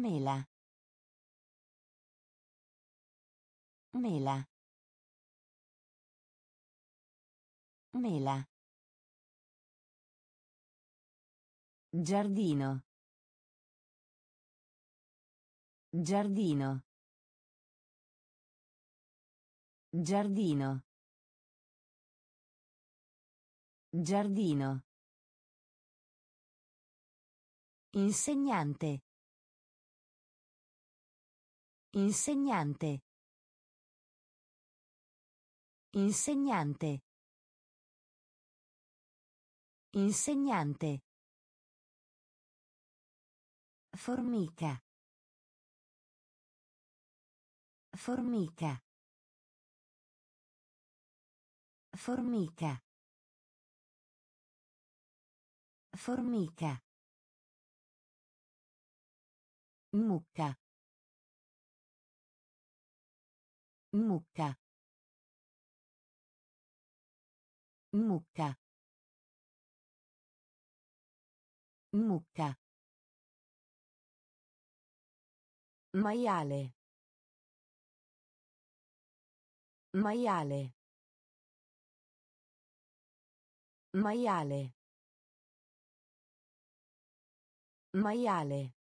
Mela. Mela. Mela. Giardino. Giardino. Giardino. Giardino. Insegnante. Insegnante. Insegnante. Insegnante. Formica. Formica. Formica. Formica. Mucca. Mucca. Mucca. Mucca. Maiale. Maiale. Maiale. Maiale.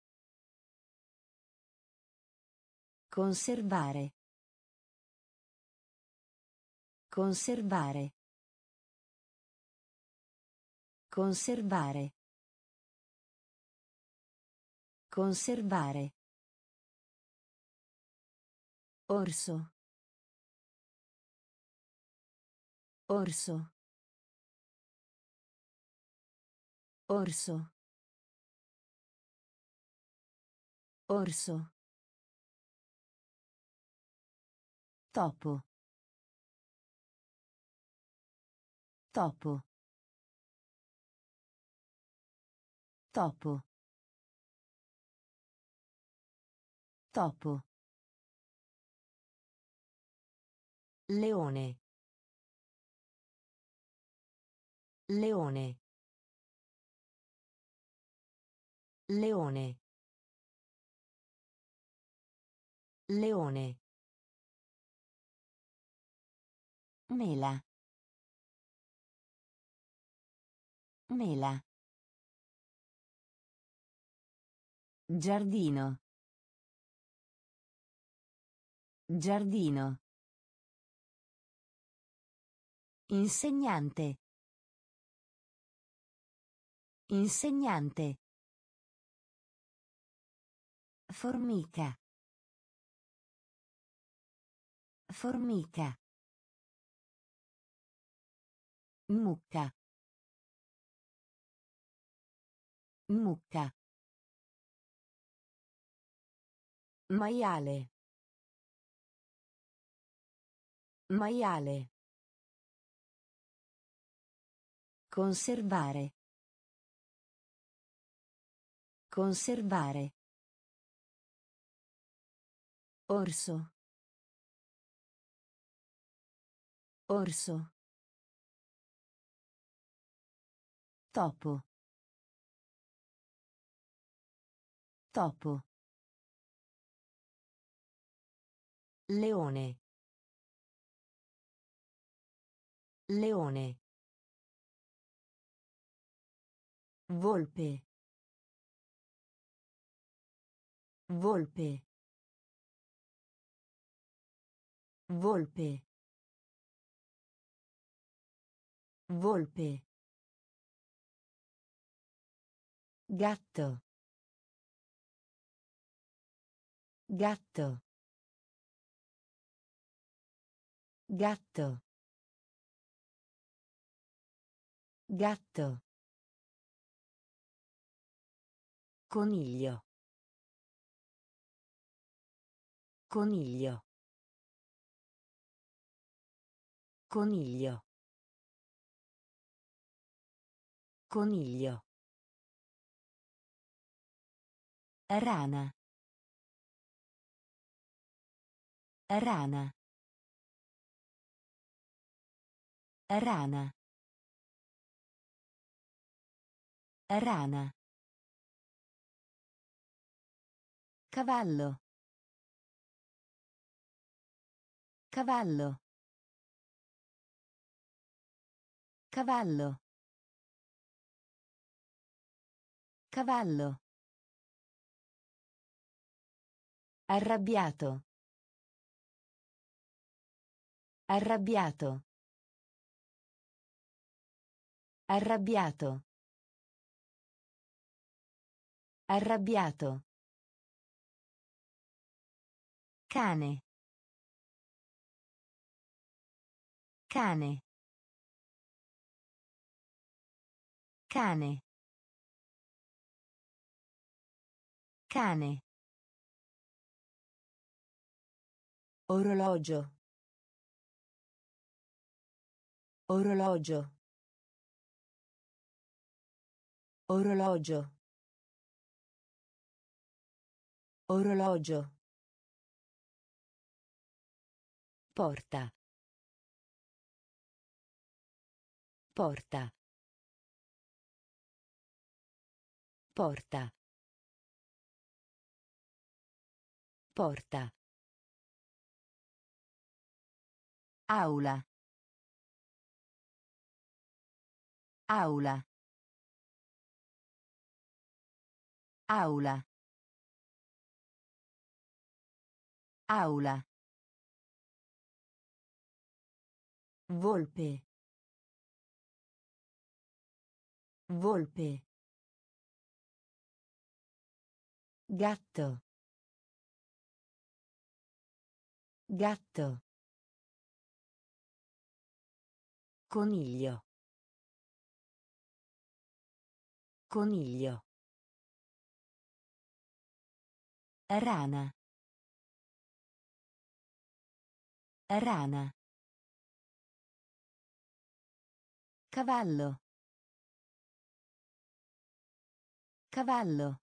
Conservare. Conservare. Conservare. Conservare. Orso. Orso. Orso. Orso. Topo. Topo. Topo. Topo. Leone. Leone. Leone. Leone. Mela. Mela. Giardino. Giardino. Insegnante. Insegnante. Formica. Formica. Mucca. Mucca. Maiale. Maiale. Conservare. Conservare. Orso. Orso. Topo. Topo. Leone. Leone. Volpe. Volpe. Volpe. Volpe. Gatto. Gatto. Gatto. Gatto. Coniglio. Coniglio. Coniglio. Coniglio. Rana. Rana. Rana. Rana. Cavallo. Cavallo. Cavallo. Cavallo. Arrabbiato. Arrabbiato. Arrabbiato. Arrabbiato. Cane. Cane. Cane. Cane. Orologio. Orologio. Orologio. Orologio. Porta. Porta. Porta. Porta. Aula. Aula. Aula. Aula. Volpe. Volpe. Gatto. Gatto. Coniglio. Coniglio. Rana. Rana. Cavallo. Cavallo.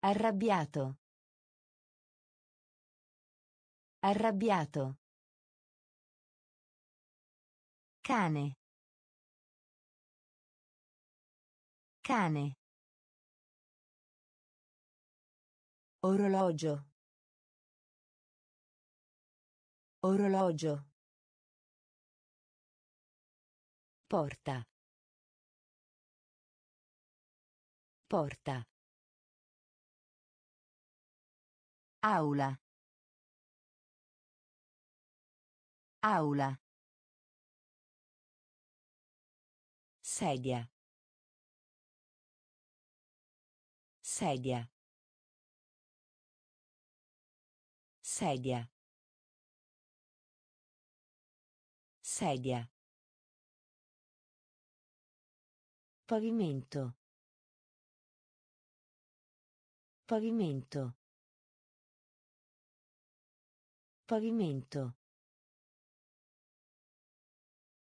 Arrabbiato. Arrabbiato. Cane. Cane. Orologio. Orologio. Porta. Porta. Aula. Aula. Sedia. Sedia. Sedia. Sedia. Pavimento. Pavimento. Pavimento.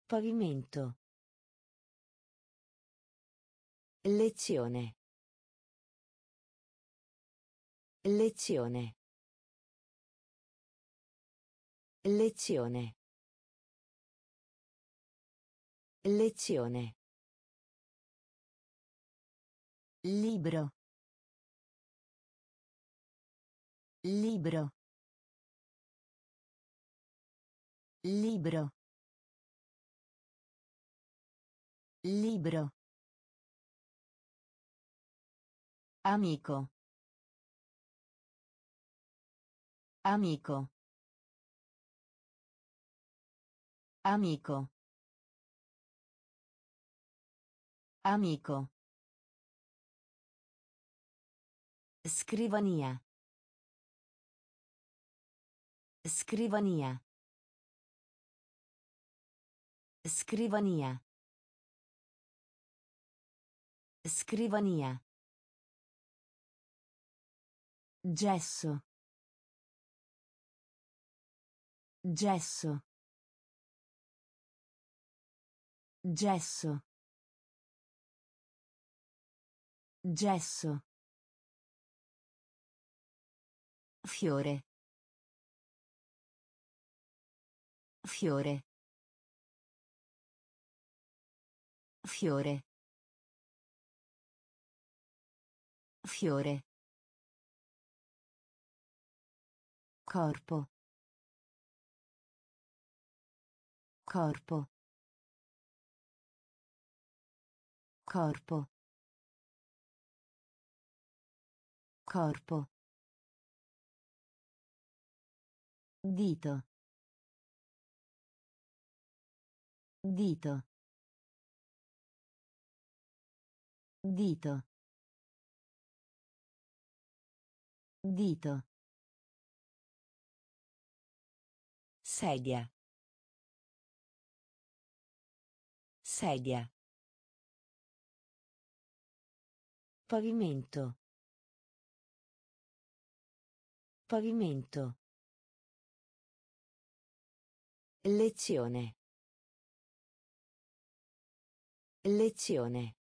Pavimento. Lezione. Lezione. Lezione. Lezione. Libro. Libro. Libro. Libro. Amico. Amico. Amico. Amico. Scrivania. Scrivania. Scrivania. Scrivania. Gesso. Gesso. Gesso. Gesso. Fiore. Fiore. Fiore. Fiore. Corpo. Corpo. Corpo. Corpo. Dito. Dito. Dito. Dito. Sedia. Sedia. Pavimento. Pavimento. Lezione. Lezione.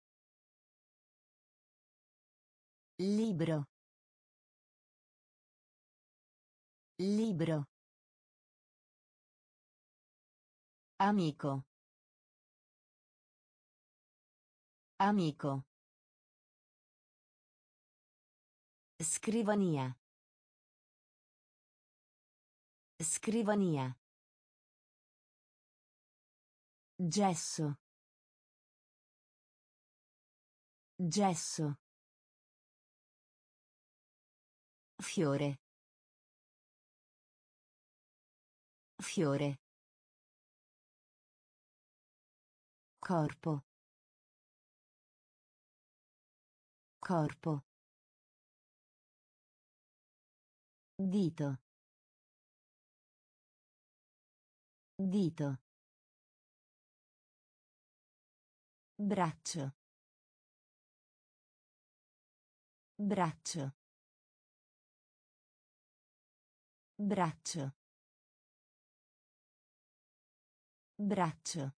Libro. Libro. Amico. Amico. Scrivania. Scrivania. Gesso. Gesso. Fiore. Fiore. Corpo. Corpo. Dito. Dito. Braccio. Braccio. Braccio. Braccio.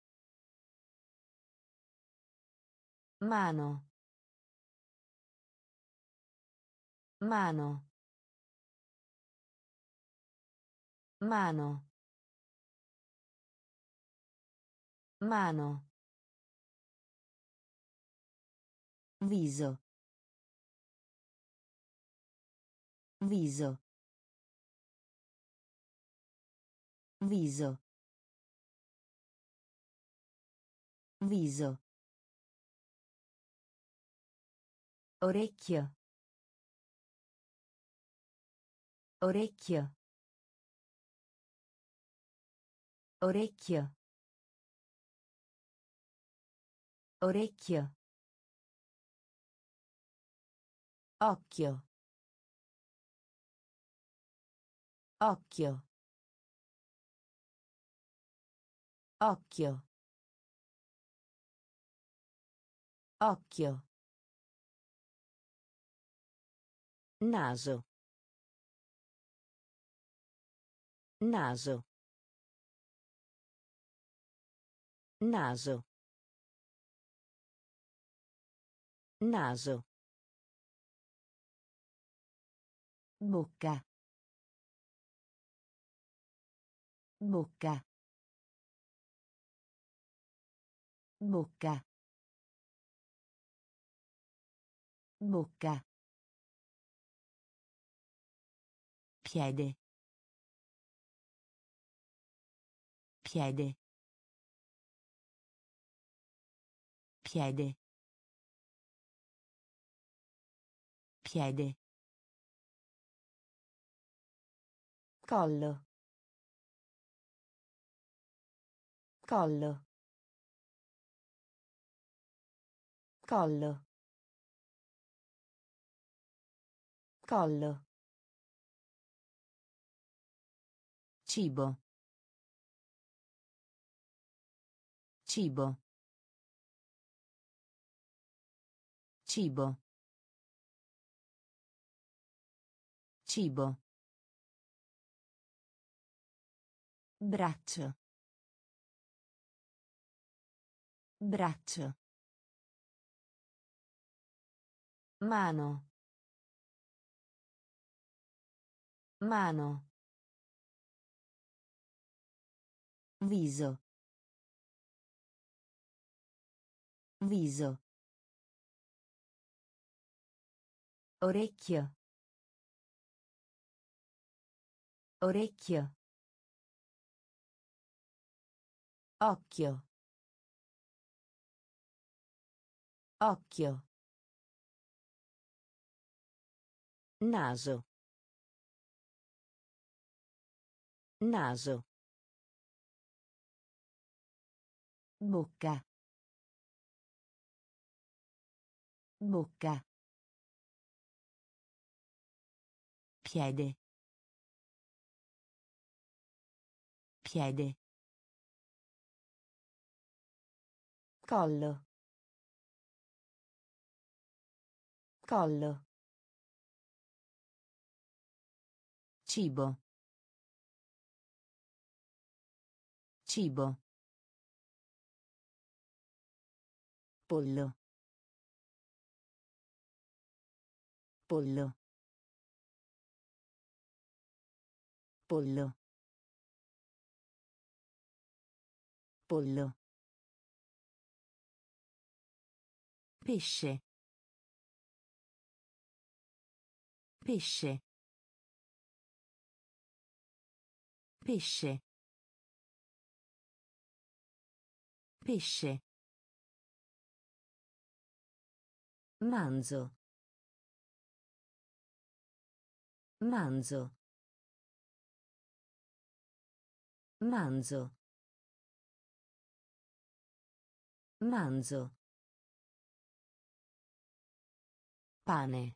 Mano. Mano. Mano. Mano. Viso. Viso. Viso. Viso. Orecchio. Orecchio. Orecchio. Orecchio. Occhio. Occhio. Occhio. Occhio. Naso. Naso. Naso. Naso. Bocca. Bocca. Bocca. Bocca. Piede. Piede. Piede. Piede. Collo. Collo. Collo. Collo. Cibo. Cibo. Cibo. Cibo. Braccio. Braccio. Mano. Mano. Viso. Viso. Orecchio. Orecchio. Occhio. Occhio. Naso. Naso. Bocca. Bocca. Piede. Piede. Collo. Collo. Cibo. Cibo. Pollo. Pollo. Pollo. Pollo. Pesce. Pesce. Pesce. Pesce. Manzo. Manzo. Manzo. Manzo. Pane.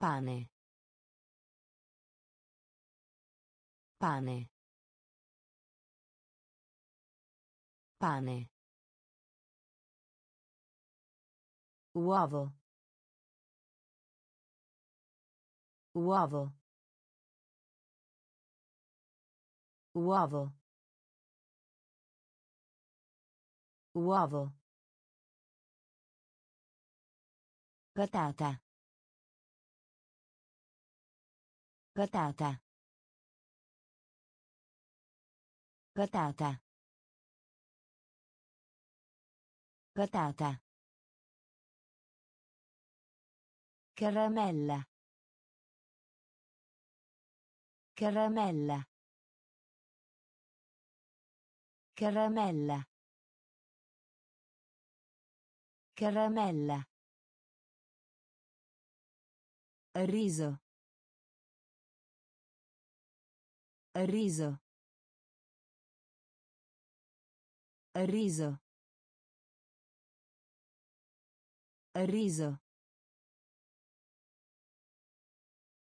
Pane. Pane. Pane. Uovo. Uovo. Uovo. Uovo. Patata. Patata. Patata. Patata. Caramella. Caramella. Caramella. Caramella. Riso. Riso. Riso. Riso.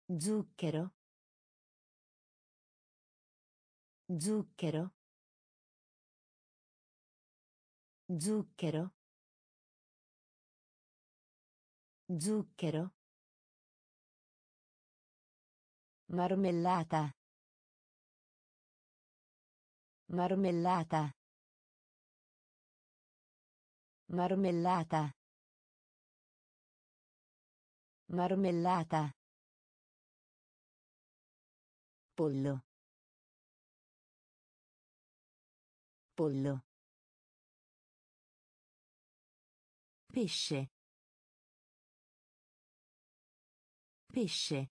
Zucchero. Zucchero. Zucchero. Zucchero. Marmellata. Marmellata. Marmellata. Marmellata. Pollo. Pollo. Pesce. Pesce.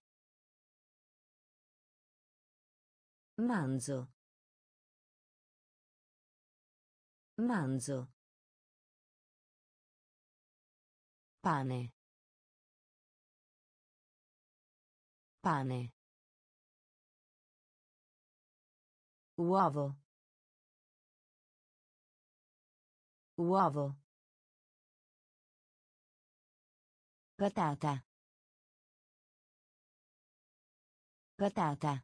Manzo. Manzo. Pane. Pane. Uovo. Uovo. Patata. Patata.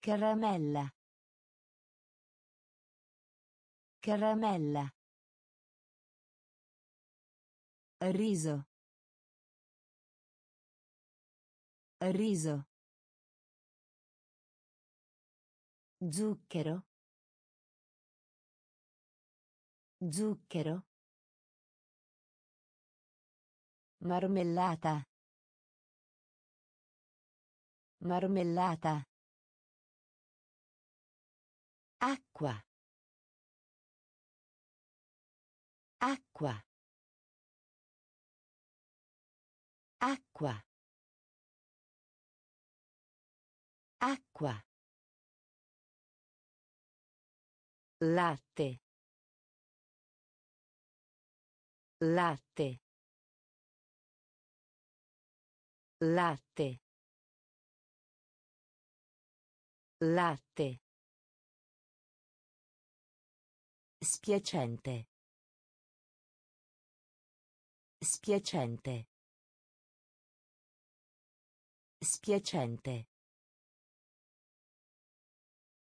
Caramella. Caramella. Riso. Riso. Zucchero. Zucchero. Marmellata. Marmellata. Acqua. Acqua. Acqua. Acqua. Latte. Latte. Latte. Latte. Spiacente. Spiacente. Spiacente.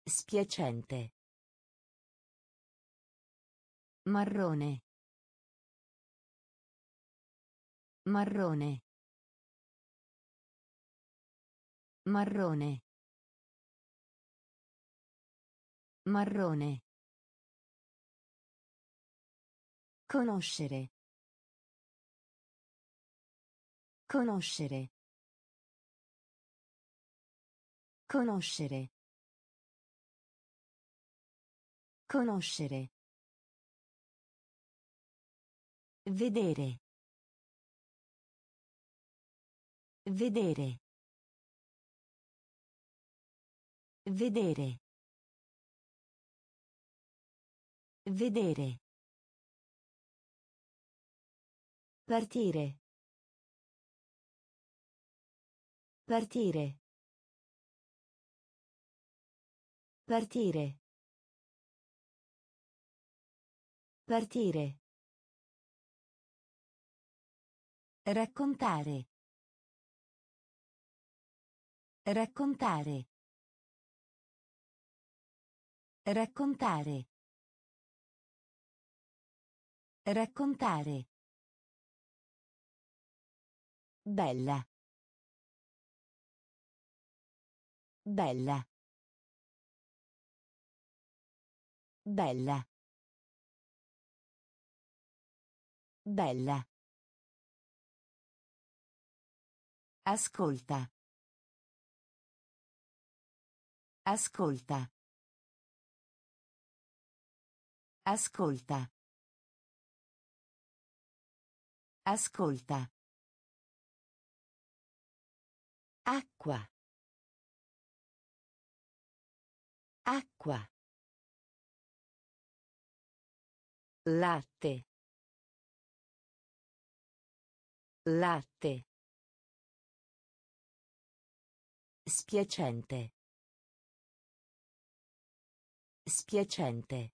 Spiacente. Marrone. Marrone. Marrone. Marrone. Conoscere. Conoscere. Conoscere. Conoscere. Vedere. Vedere. Vedere. Vedere. Partire. Partire. Partire. Partire. Raccontare. Raccontare. Raccontare. Raccontare. Bella. Bella. Bella. Bella. Ascolta. Ascolta. Ascolta. Ascolta. Acqua. Acqua. Latte. Latte. Spiacente. Spiacente.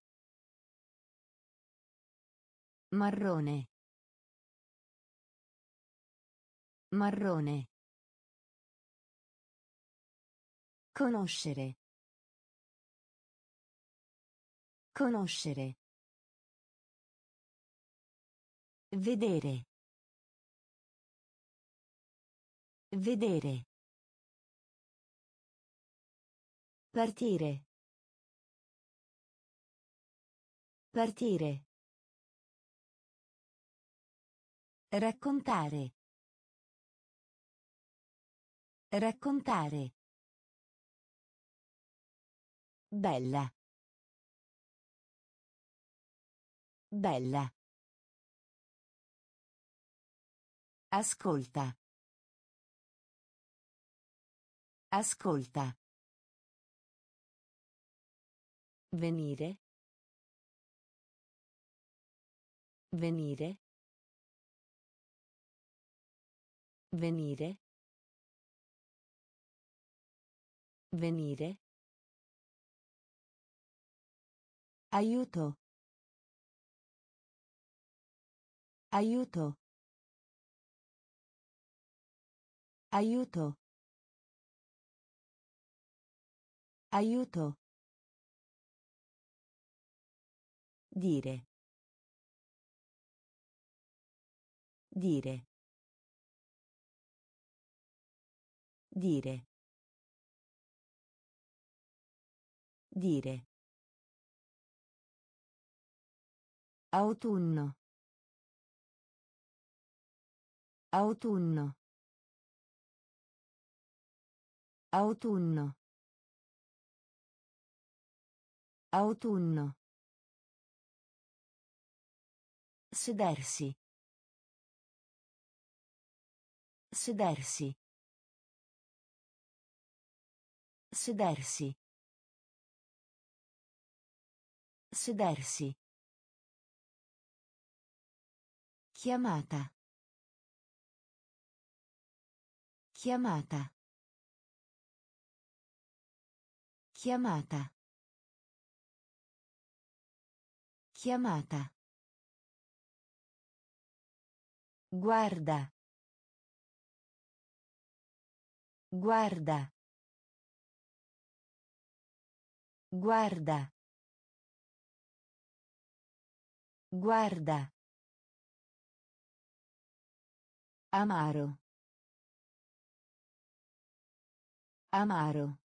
Marrone. Marrone. Conoscere. Conoscere. Vedere. Vedere. Partire. Partire. Raccontare. Raccontare. Bella. Bella. Ascolta. Ascolta. Venire. Venire. Venire. Venire. Aiuto. Aiuto. Aiuto. Aiuto. Dire. Dire. Dire. Dire. Autunno. Autunno. Autunno. Autunno. Sedersi. Sedersi. Sedersi. Sedersi. Chiamata. Chiamata. Chiamata. Chiamata. Guarda. Guarda. Guarda. Guarda. Amaro. Amaro.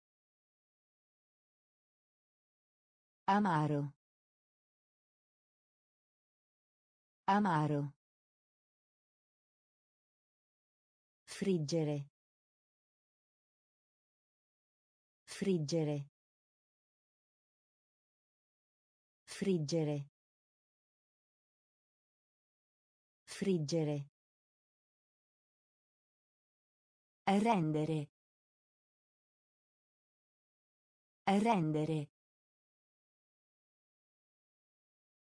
Amaro. Amaro. Friggere. Friggere. Friggere. Friggere. Rendere. Rendere.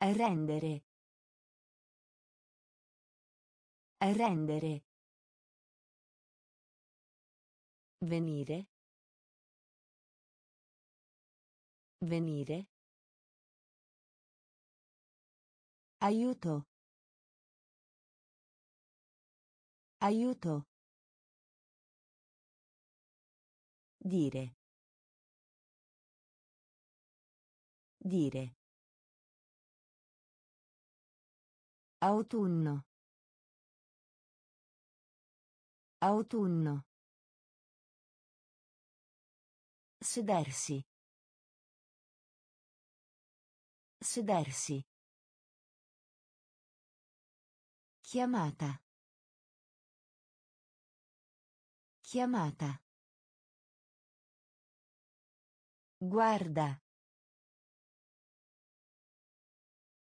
Rendere. Rendere. Venire. Venire. Aiuto. Aiuto. Dire. Dire. Autunno. Autunno. Sedersi. Sedersi. Chiamata. Chiamata. Guarda.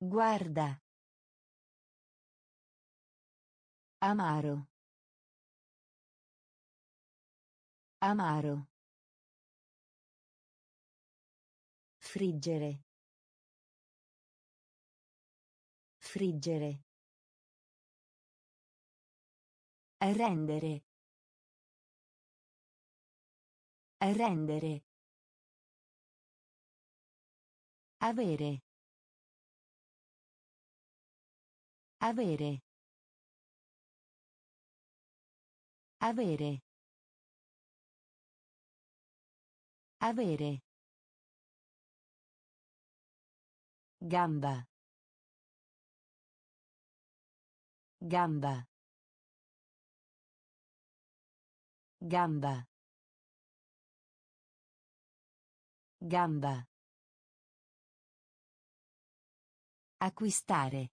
Guarda. Amaro. Amaro. Friggere. Friggere. Rendere. Rendere. Avere. Avere. Avere. Avere. Gamba. Gamba. Gamba. Gamba. Acquistare.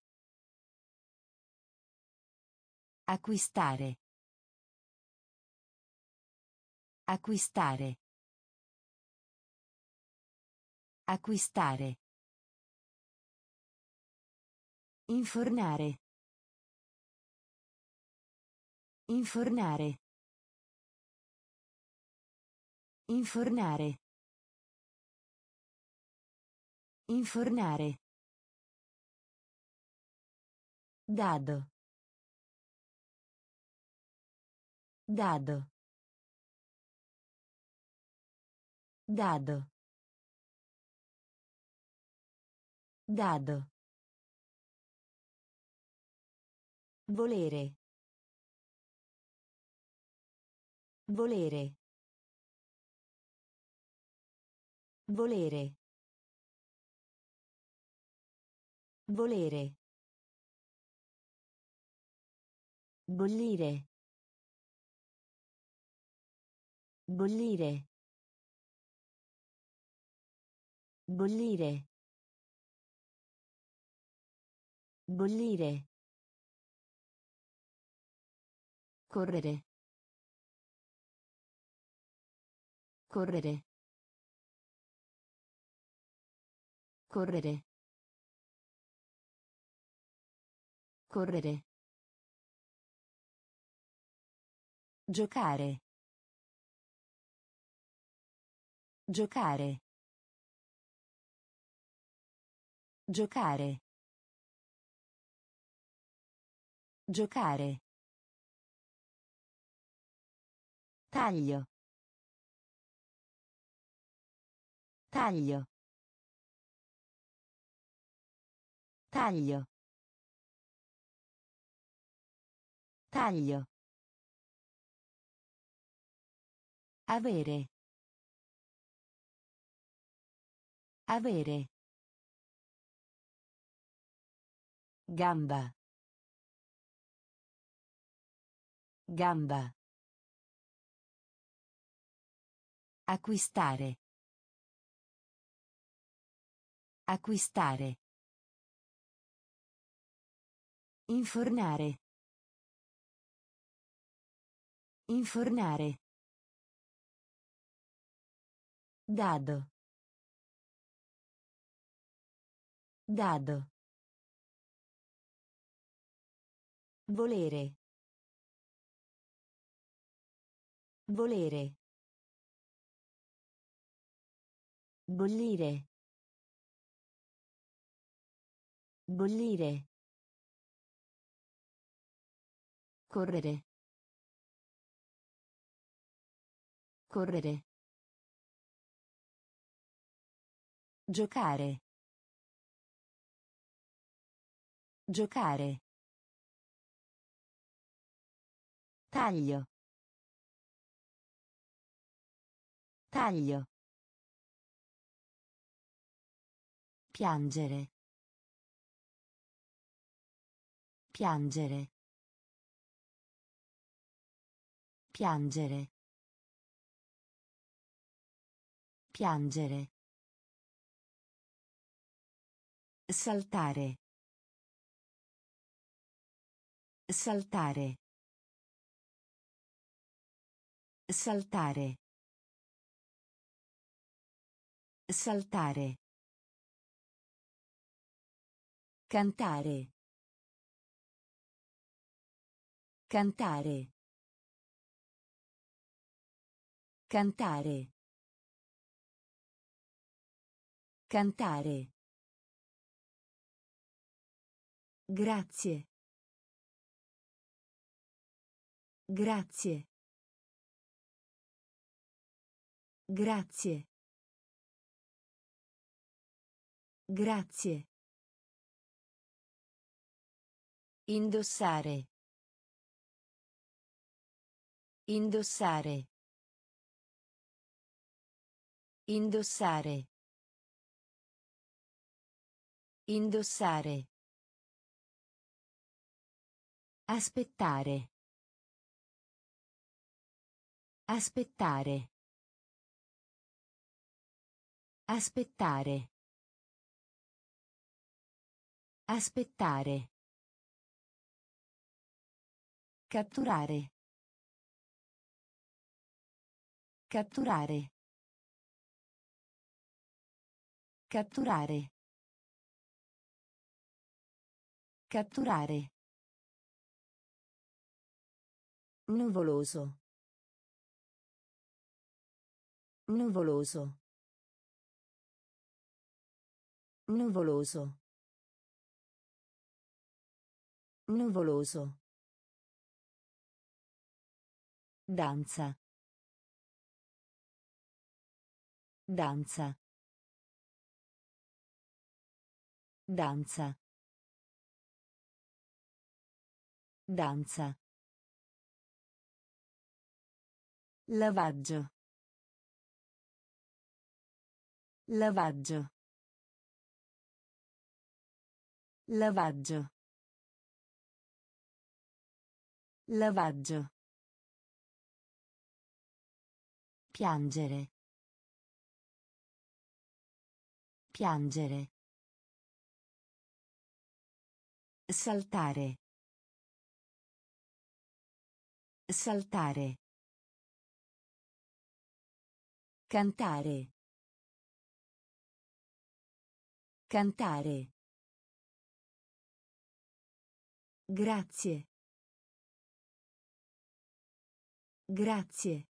Acquistare. Acquistare. Acquistare. Infornare. Infornare. Infornare. Infornare. Dado. Dado. Dado. Dado. Volere. Volere. Volere. Volere. Bollire. Bollire. Bollire. Bollire. Correre. Correre. Correre. Correre. Giocare. Giocare. Giocare. Giocare. Taglio. Taglio. Taglio. Taglio. Avere. Avere. Gamba. Gamba. Acquistare. Acquistare. Infornare. Infornare. Dado. Dado. Volere. Volere. Bollire. Bollire. Correre. Correre. Giocare. Giocare. Taglio. Taglio. Piangere. Piangere. Piangere. Piangere. Saltare. Saltare. Saltare. Saltare. Cantare. Cantare. Cantare. Cantare. Grazie. Grazie. Grazie. Grazie. Indossare. Indossare. Indossare. Indossare. Aspettare. Aspettare. Aspettare. Aspettare. Catturare. Catturare. Catturare. Catturare. Nuvoloso. Nuvoloso. Nuvoloso. Nuvoloso. Danza. Danza. Danza. Danza. Lavaggio. Lavaggio. Lavaggio. Lavaggio. Piangere. Piangere. Saltare. Saltare. Cantare. Cantare. Grazie. Grazie.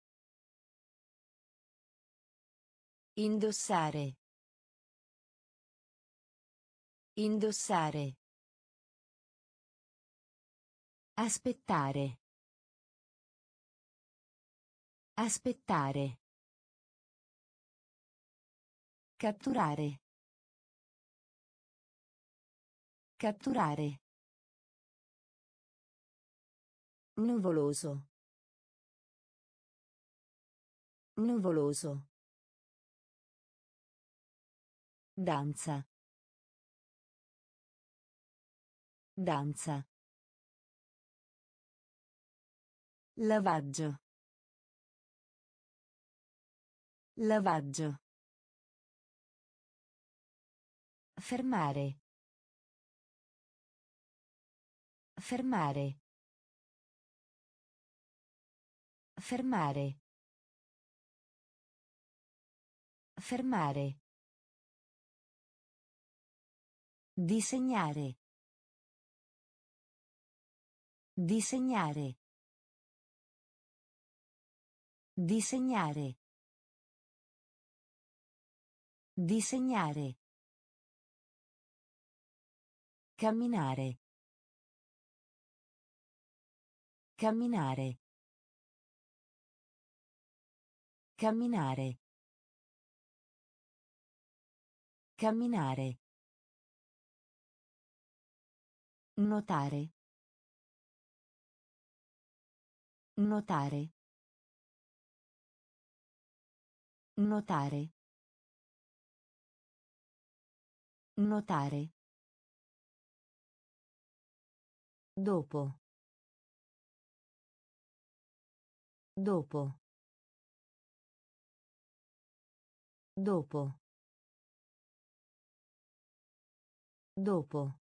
Indossare. Indossare. Aspettare. Aspettare. Catturare. Catturare. Nuvoloso. Nuvoloso. Danza. Danza. Lavaggio. Lavaggio. Fermare. Fermare. Fermare. Fermare. Disegnare. Disegnare. Disegnare. Disegnare. Camminare. Camminare. Camminare. Camminare. Notare. Notare. Notare. Notare. Dopo. Dopo. Dopo. Dopo.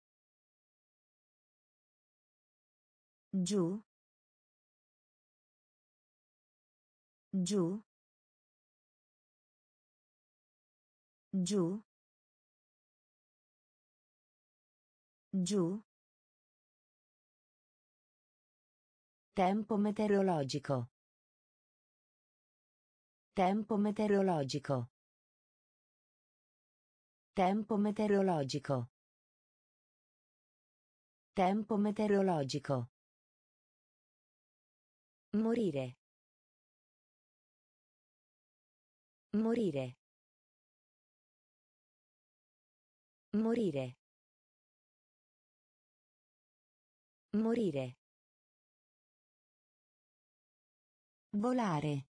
Giù. Giù. Giù. Giù. Tempo meteorologico. Tempo meteorologico. Tempo meteorologico. Tempo meteorologico. Morire. Morire. Morire. Morire. Volare.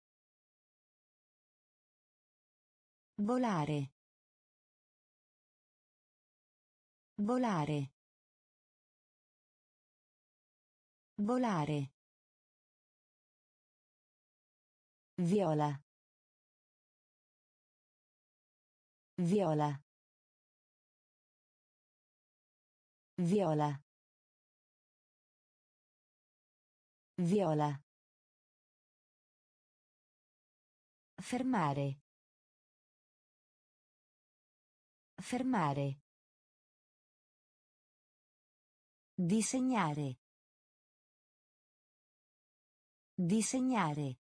Volare. Volare. Volare. Viola. Viola. Viola. Viola. Fermare. Fermare. Disegnare. Disegnare.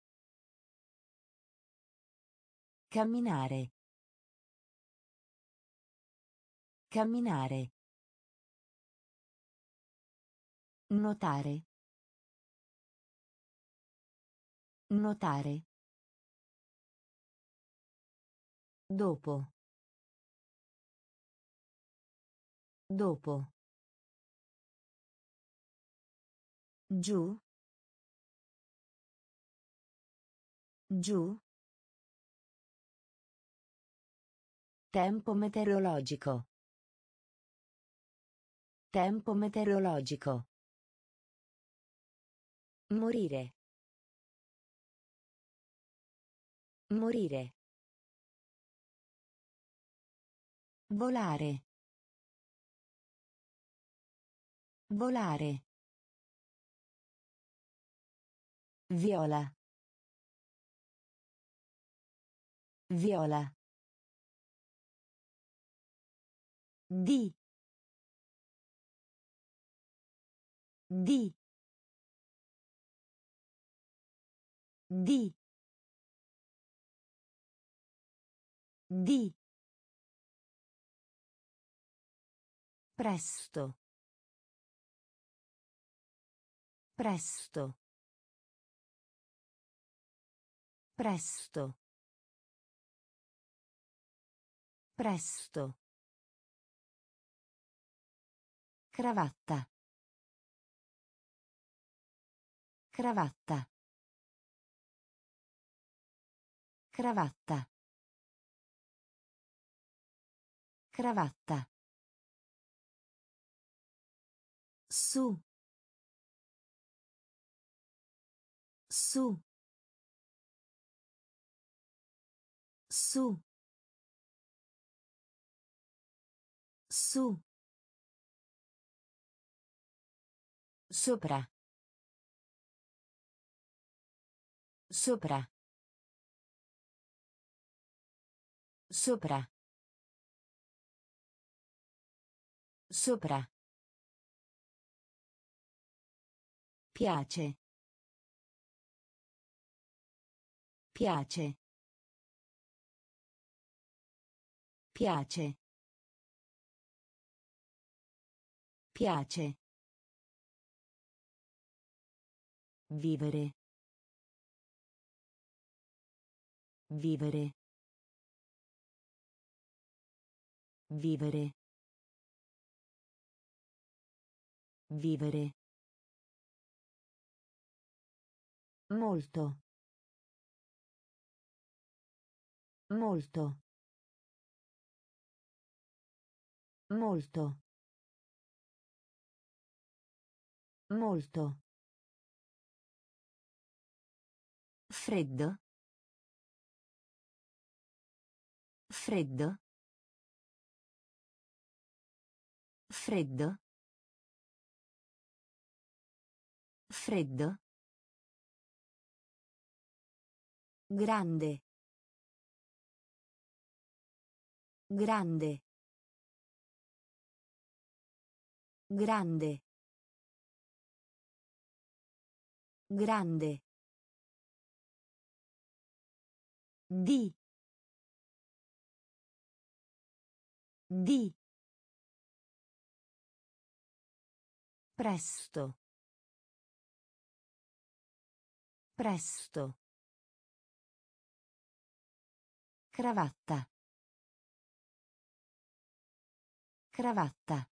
Camminare. Camminare. Notare. Notare. Dopo. Dopo. Giù. Giù. Tempo meteorologico. Tempo meteorologico. Morire. Morire. Volare. Volare. Viola. Viola. Di. Di. Di. Di. Presto. Presto. Presto. Presto. Cravatta. Cravatta. Cravatta. Cravatta. Su. Su. Su. Su. Sopra. Sopra. Sopra. Sopra. Piace. Piace. Piace. Piace. Vivere. Vivere. Vivere. Vivere. Molto. Molto. Molto. Molto. Freddo. Freddo. Freddo. Freddo. Grande. Grande. Grande. Grande. Di. Di. Presto. Presto. Cravatta. Cravatta.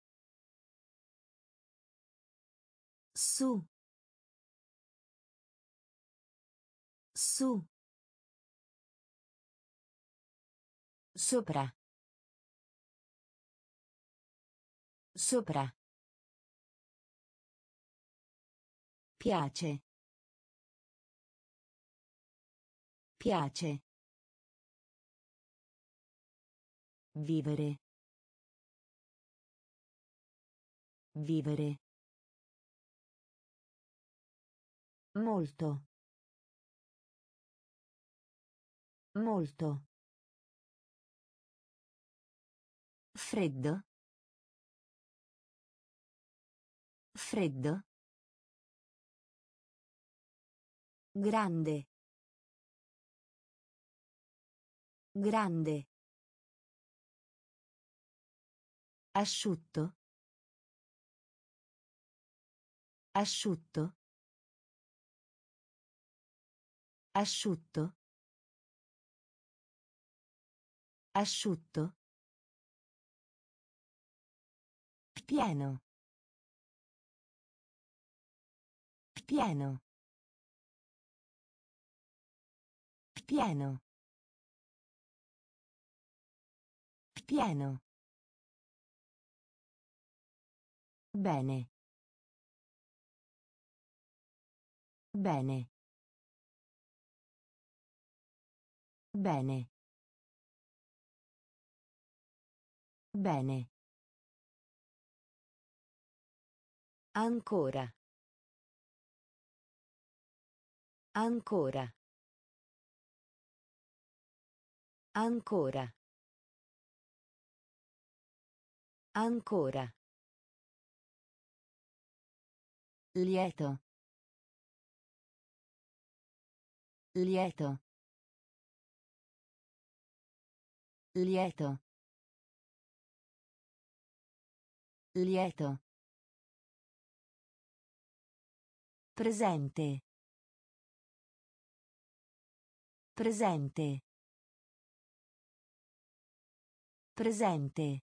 Su. Su. Sopra. Sopra. Piace. Piace. Vivere. Vivere. Molto. Molto. Freddo. Freddo. Grande. Grande. Asciutto. Asciutto. Asciutto. Asciutto. Pieno. Pieno. Pieno. Pieno. Bene. Bene. Bene. Bene. Ancora. Ancora. Ancora. Ancora. Lieto. Lieto. Lieto. Lieto. Presente. Presente. Presente.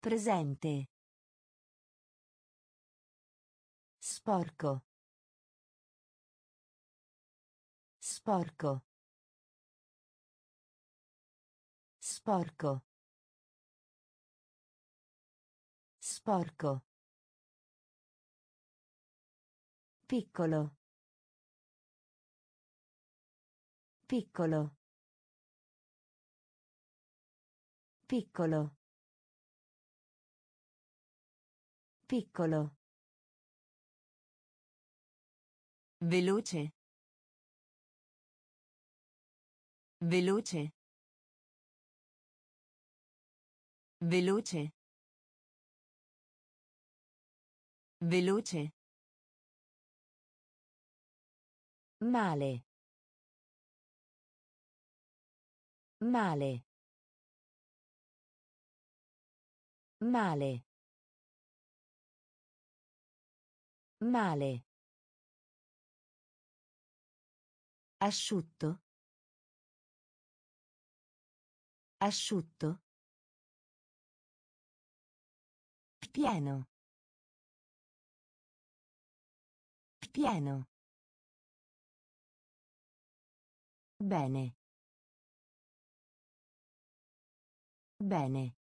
Presente. Sporco. Sporco. Sporco. Sporco. Piccolo. Piccolo. Piccolo. Piccolo. Veloce. Veloce. Veloce. Veloce. Male. Male. Male. Male. Asciutto. Asciutto. Pieno. Pieno. Bene. Bene.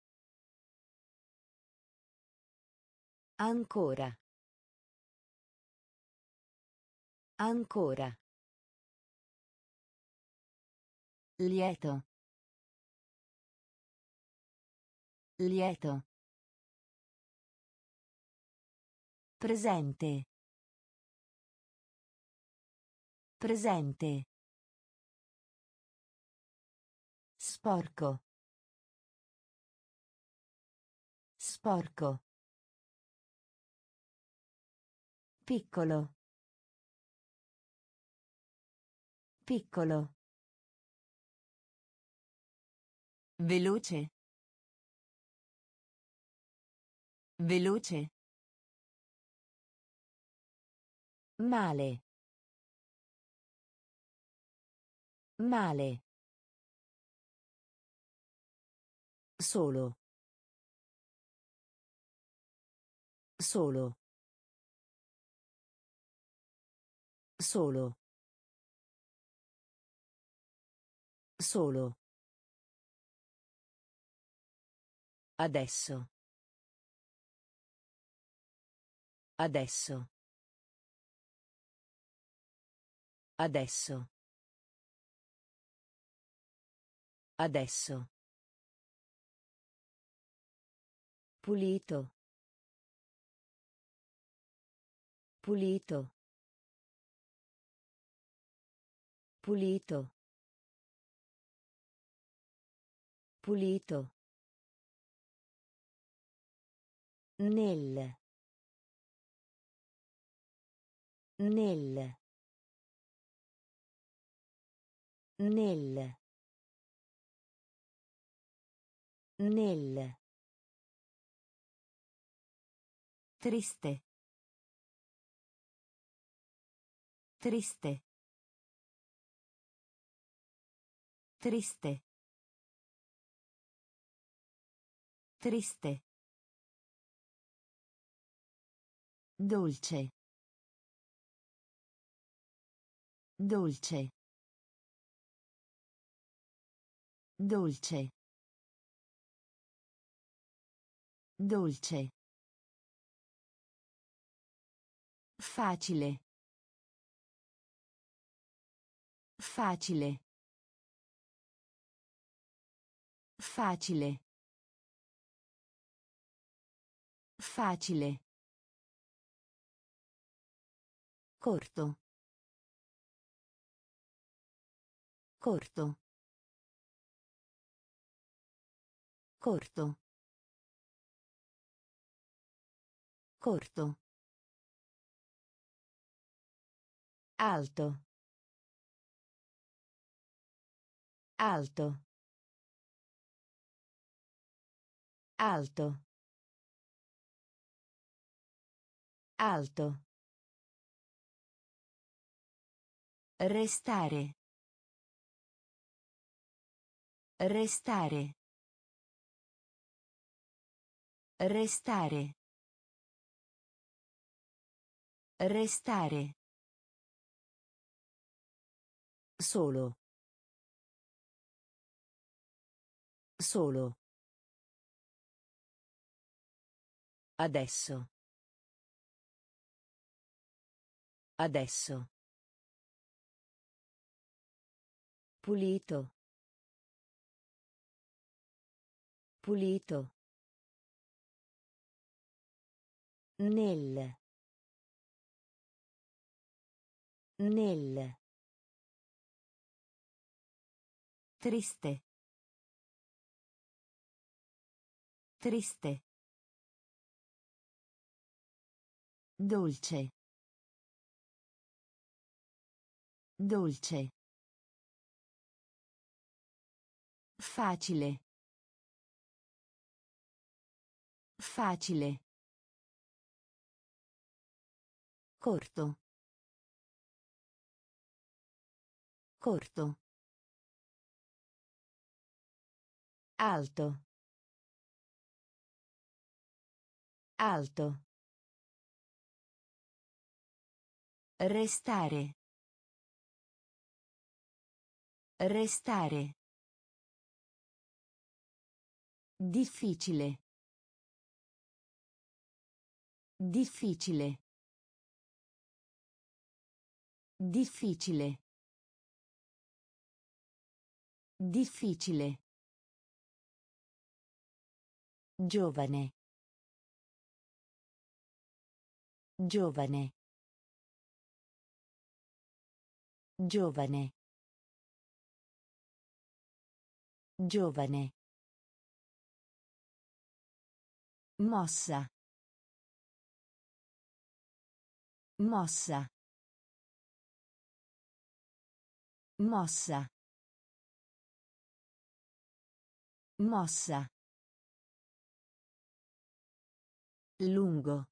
Ancora. Ancora. Lieto. Lieto. Presente. Presente. Sporco. Sporco. Piccolo. Piccolo. Veloce. Veloce. Male. Male. Solo. Solo. Solo. Solo. Adesso. Adesso. Adesso. Adesso. Pulito. Pulito. Pulito. Pulito. Nel. Nel. Nel. Nel. Triste. Triste. Triste. Triste. Dolce. Dolce. Dolce. Dolce. Facile. Facile. Facile. Facile. Corto. Corto. Corto. Corto. Alto. Alto. Alto. Alto. Restare. Restare. Restare. Restare. Solo. Solo. Adesso. Adesso. Pulito. Pulito. Nel. Nel. Triste. Triste. Dolce. Dolce. Facile. Facile. Corto. Corto. Alto. Alto. Restare. Restare. Difficile. Difficile. Difficile. Difficile. Giovane. Giovane. Giovane. Giovane. Mossa. Mossa. Mossa. Mossa. Lungo.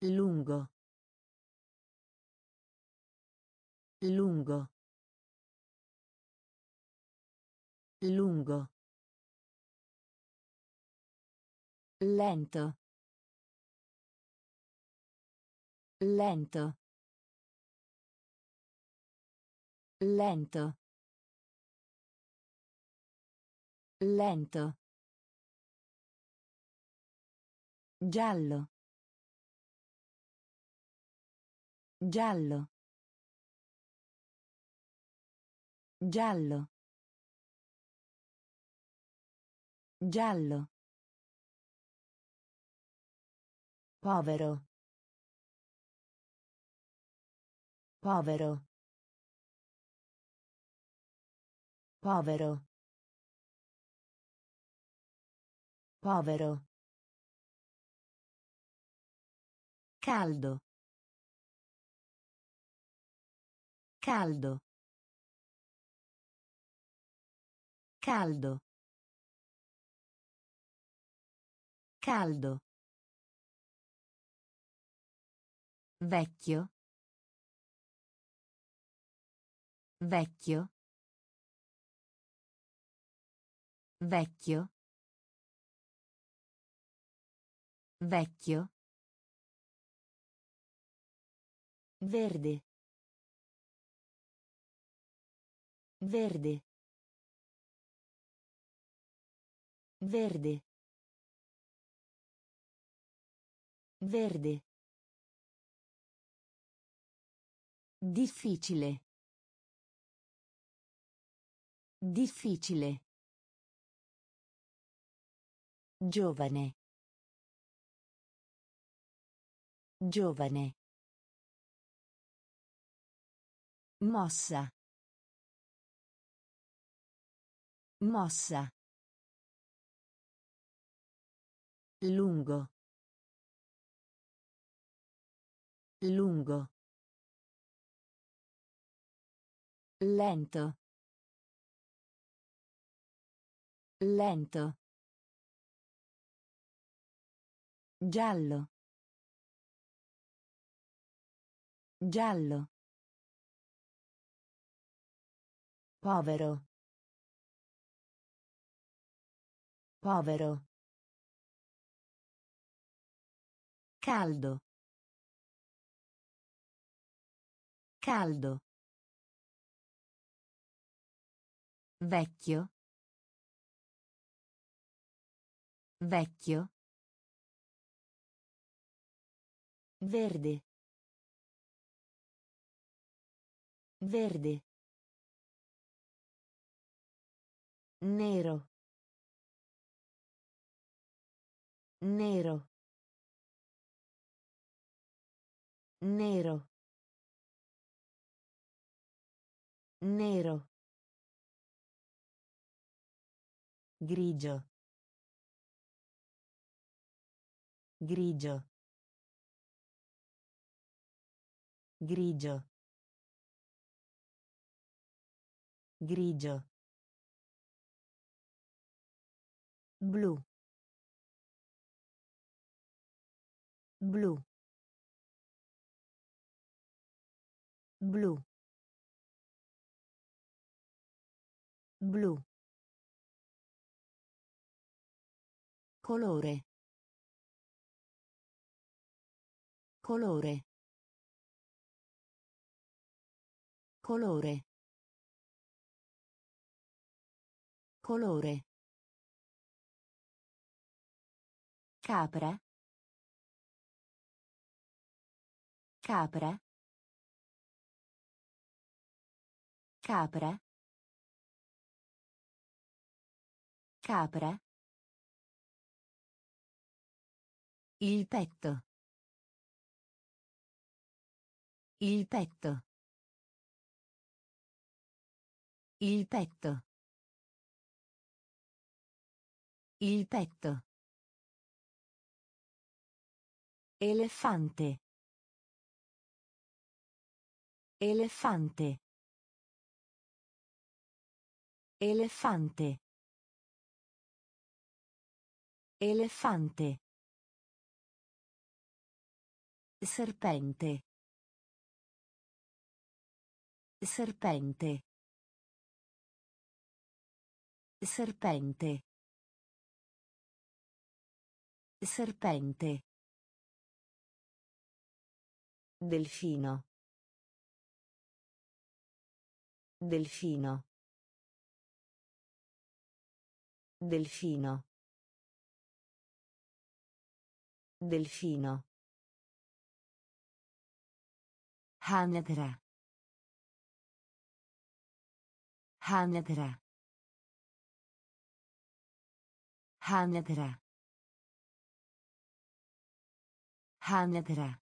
Lungo. Lungo. Lungo. Lento. Lento. Lento. Lento. Giallo. Giallo. Giallo. Giallo. Povero. Povero. Povero. Povero. Caldo. Caldo. Caldo. Caldo. Vecchio. Vecchio. Vecchio. Vecchio. Verde. Verde. Verde. Verde. Difficile. Difficile. Giovane. Giovane. Mossa. Mossa. Lungo. Lungo. Lento. Lento. Giallo. Giallo. Povero. Povero. Caldo. Caldo. Vecchio. Vecchio. Verde. Verde. Nero. Nero. Nero. Nero. Grigio. Grigio. Grigio. Grigio. Blu. Blu. Blu. Blu. Colore. Colore. Colore. Colore. Capra. Capra. Capra. Capra. Il petto. Il petto. Il petto. Il petto. Elefante. Elefante. Elefante. Elefante. Serpente. Serpente. Serpente. Serpente. Delfino. Delfino. Delfino. Delfino. Hanedra. Hanedra. Hanedra. Hanedra.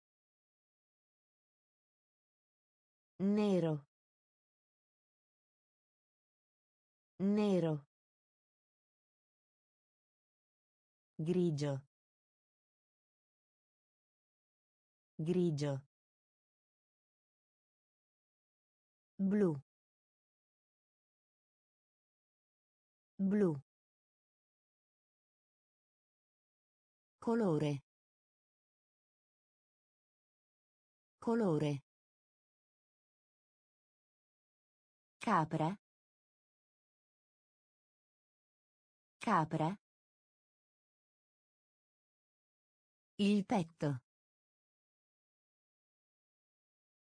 Nero. Nero. Grigio. Grigio. Blu. Blu. Colore. Colore. Capra. Capra. Il petto.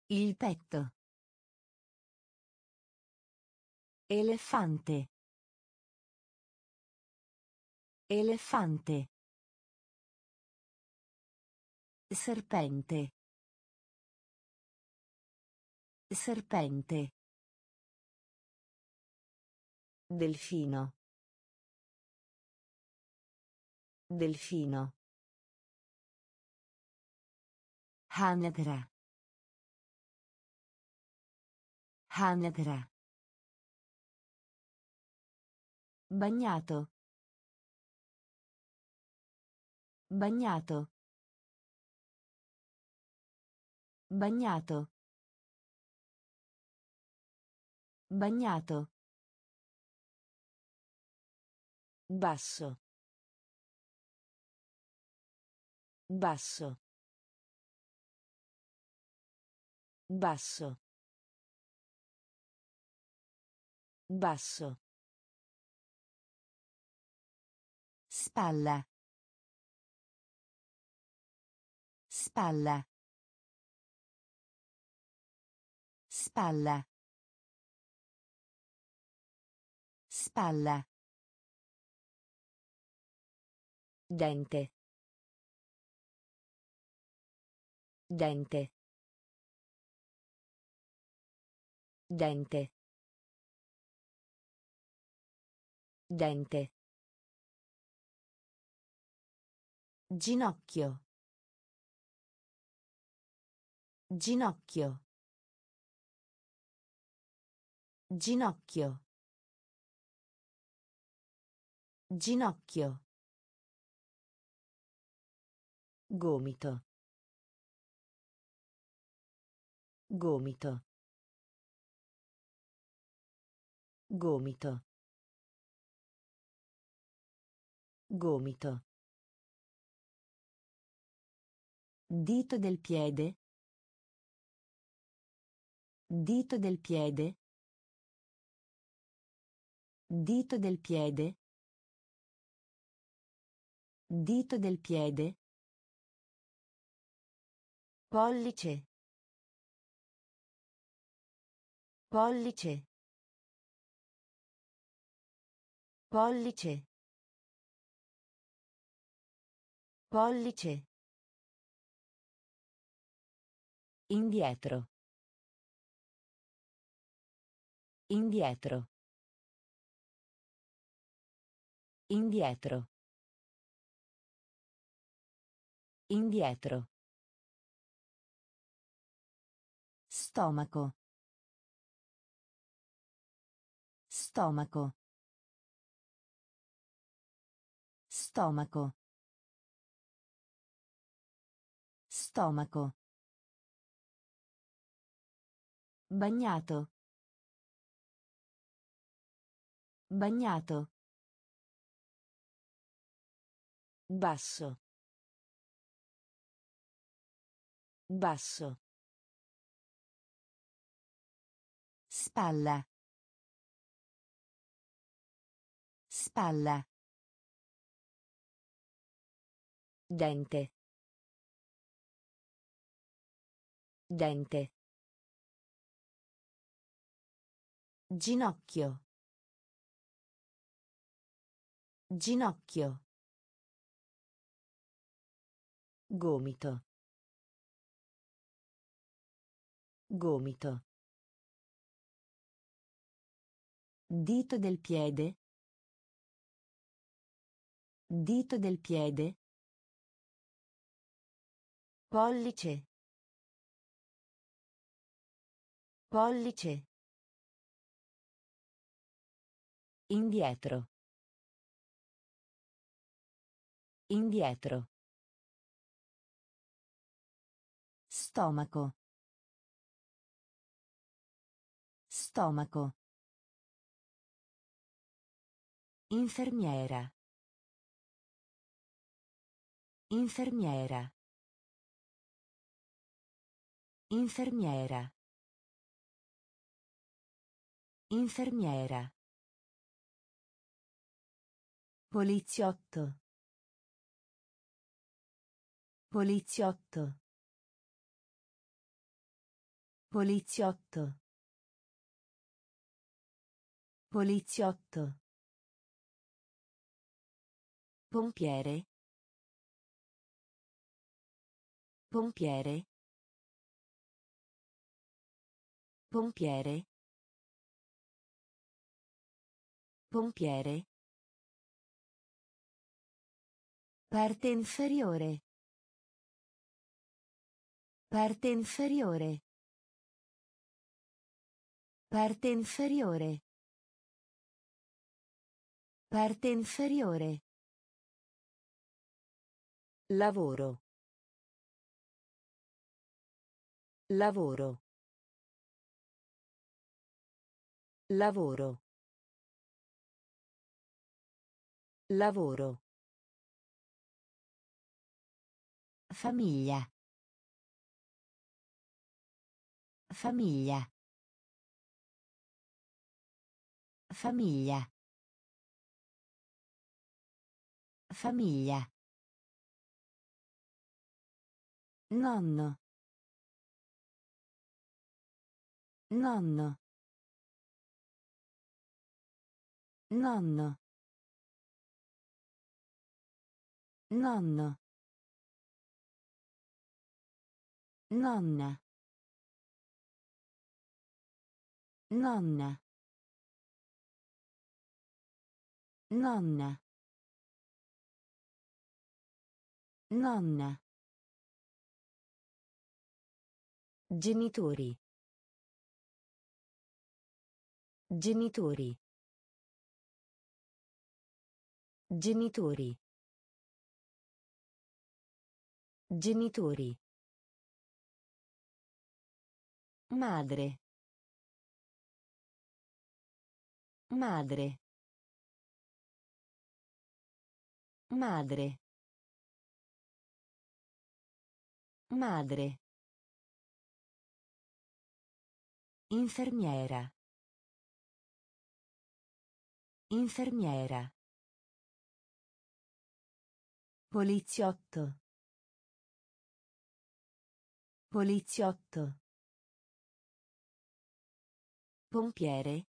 Il petto. Elefante. Elefante. Serpente. Serpente. Delfino. Delfino. Hanedra. Hanedra. Bagnato. Bagnato. Bagnato. Bagnato. Basso. Basso. Basso. Basso. Spalla. Spalla. Spalla. Spalla. Dente. Dente. Dente. Dente. Ginocchio. Ginocchio. Ginocchio. Ginocchio. Gomito. Gomito. Gomito. Gomito. Dito del piede. Dito del piede. Dito del piede. Dito del piede. Pollice. Pollice. Pollice. Pollice. Indietro. Indietro. Indietro. Indietro. Stomaco. Stomaco. Stomaco. Stomaco. Bagnato. Bagnato. Basso. Basso. Spalla. Spalla. Dente. Dente. Ginocchio. Ginocchio. Gomito. Gomito. Dito del piede. Dito del piede. Pollice. Pollice. Indietro. Indietro. Stomaco. Stomaco. Infermiera. Infermiera. Infermiera. Infermiera. Poliziotto. Poliziotto. Poliziotto. Poliziotto. Pompiere. Pompiere. Pompiere. Pompiere. Parte inferiore. Parte inferiore. Parte inferiore. Parte inferiore. Lavoro. Lavoro. Lavoro. Lavoro. Famiglia. Famiglia. Famiglia. Famiglia. Nonno. Nonno. Nonno. Nonno. Nonna. Nonna. Nonna. Nonna. Genitori. Genitori. Genitori. Genitori. Madre. Madre. Madre. Madre. Infermiera. Infermiera. Poliziotto. Poliziotto. Pompiere.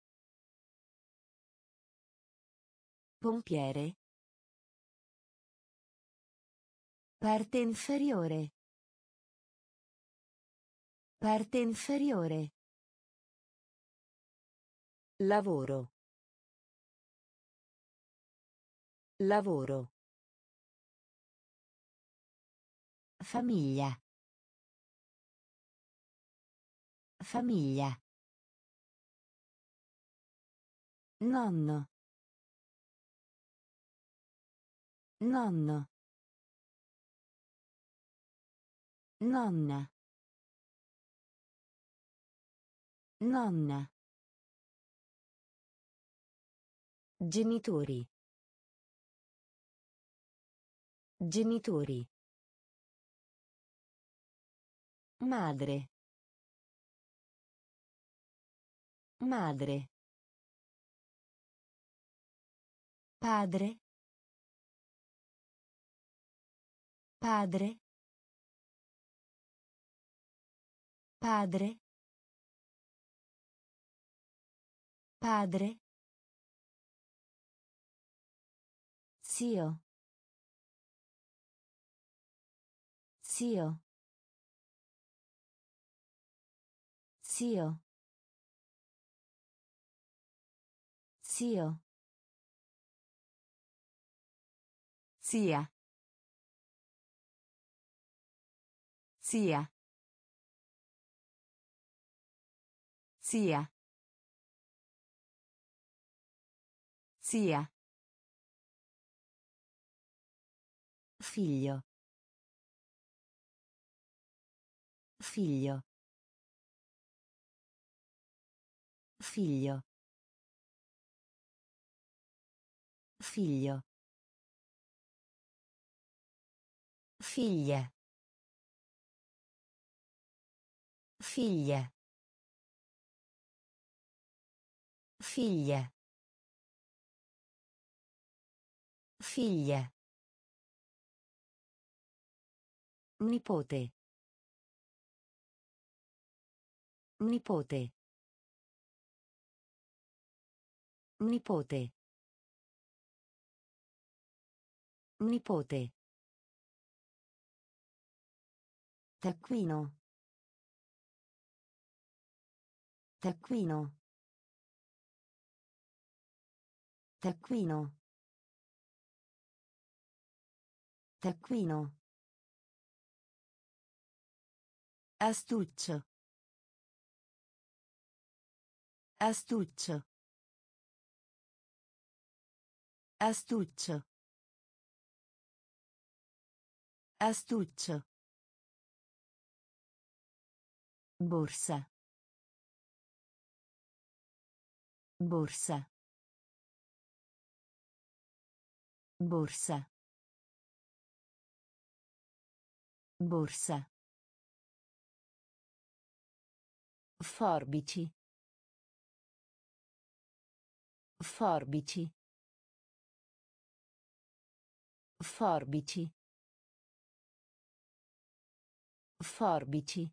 Pompiere. Parte inferiore. Parte inferiore. Lavoro. Lavoro. Famiglia. Famiglia. Nonno. Nonno. Nonna. Nonna. Genitori. Genitori. Madre. Madre. Padre. Padre. Padre. Padre. Zio. Zio. Zio. Zio. Zia. Zia. Zia. Zia. Figlio. Figlio. Figlio. Figlio. Figlia. Figlia. Figlia. Figlia. Nipote. Nipote. Nipote. Nipote. Taccuino. Taccuino. Taccuino. Taccuino. Astuccio. Astuccio. Astuccio. Astuccio. Borsa. Borsa. Borsa. Borsa. Forbici. Forbici. Forbici. Forbici.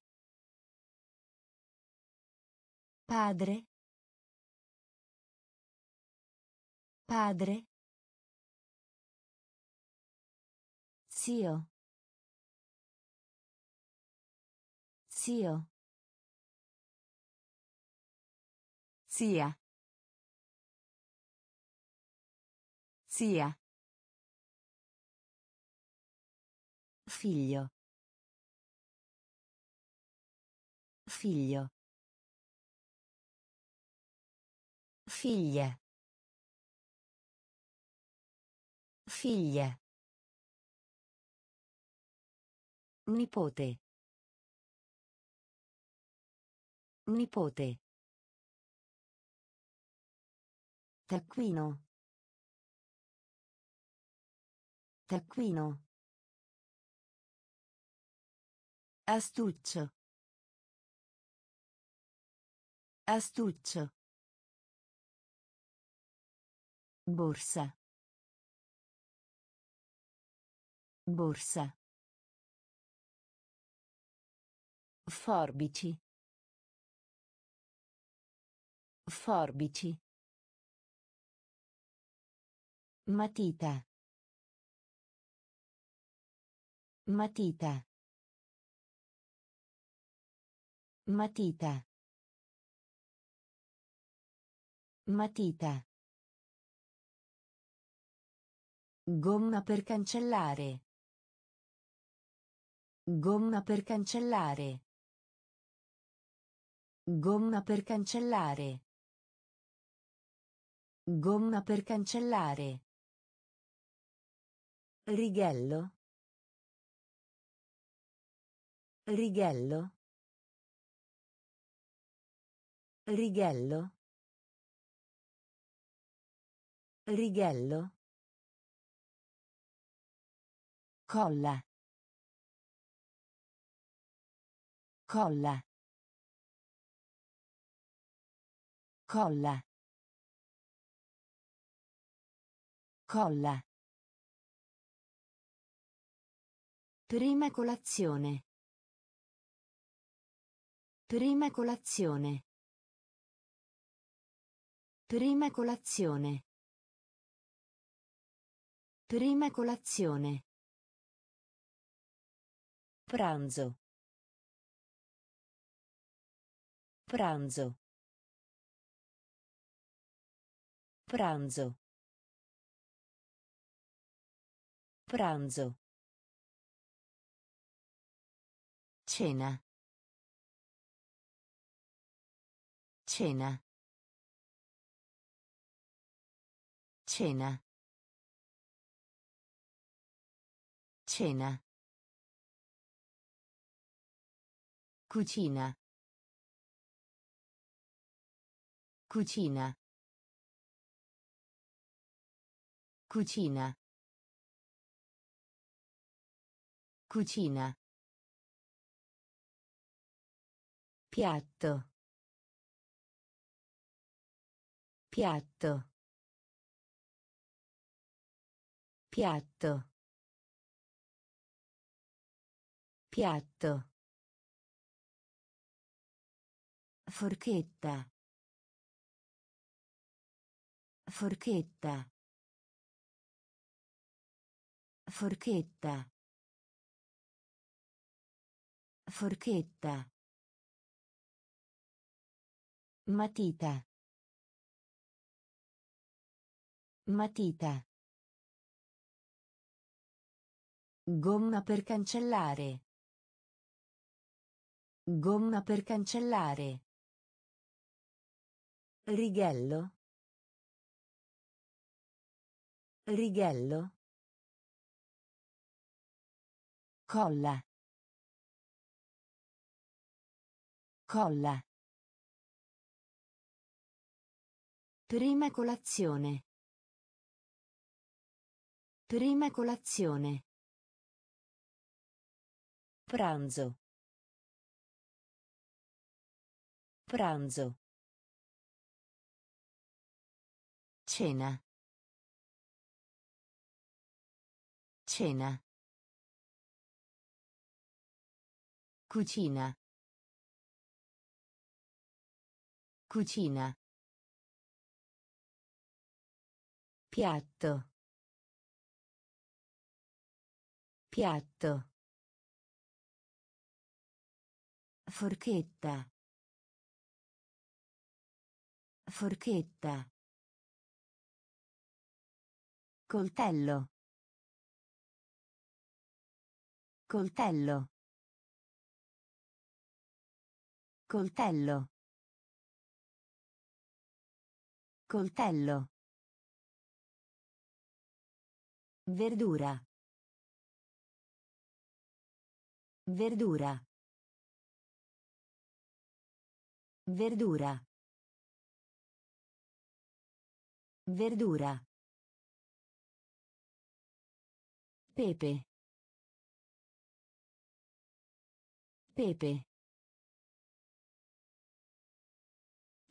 Padre. Padre. Zio. Zio. Zia. Zia. Figlio. Figlio. Figlia. Figlia. Nipote. Nipote. Taccuino. Taccuino. Astuccio. Astuccio. Borsa. Borsa. Forbici. Forbici. Matita. Matita. Matita. Matita. Gomma per cancellare. Gomma per cancellare. Gomma per cancellare. Gomma per cancellare. Righello. Righello. Righello. Righello. Colla. Colla. Colla. Colla. Prima colazione. Prima colazione. Prima colazione. Prima colazione. Pranzo. Pranzo. Pranzo. Pranzo. Cena. Cena. Cena. Cena. Cucina. Cucina. Cucina. Cucina. Piatto. Piatto. Piatto. Piatto. Forchetta. Forchetta. Forchetta. Forchetta. Matita. Matita. Gomma per cancellare. Gomma per cancellare. Righello. Righello. Colla. Colla. Prima colazione. Prima colazione. Pranzo. Pranzo. Cena. Cena. Cucina. Cucina. Piatto. Piatto. Forchetta. Forchetta. Coltello. Coltello. Coltello. Coltello. Verdura. Verdura. Verdura. Verdura. Pepe. Pepe.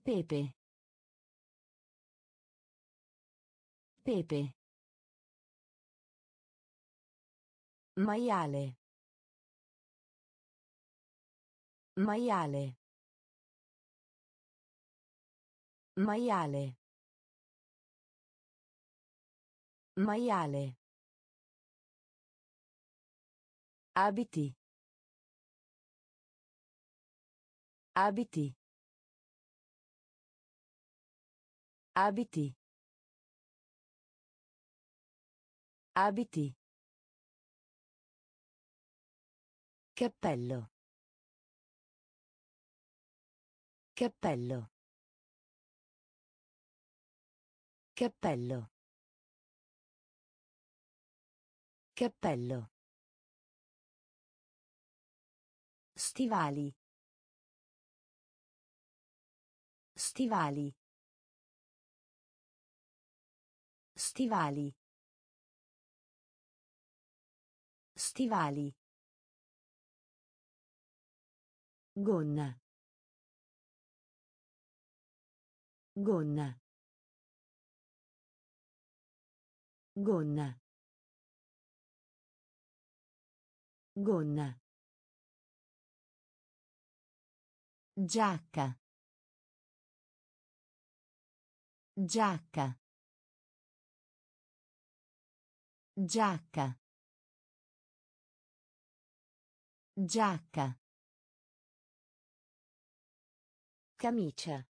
Pepe. Pepe. Maiale. Maiale. Maiale. Maiale. Abiti. Abiti. Abiti. Abiti. Cappello. Cappello. Cappello. Cappello. Stivali. Stivali. Stivali. Stivali. Gonna. Gonna. Gonna. Gonna. Giacca. Giacca. Giacca. Giacca. Camicia.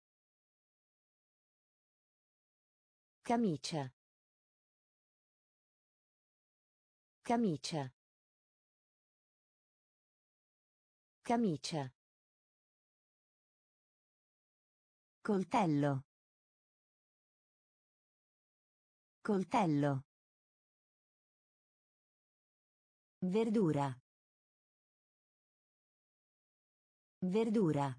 Camicia. Camicia. Camicia. Coltello. Coltello. Verdura. Verdura.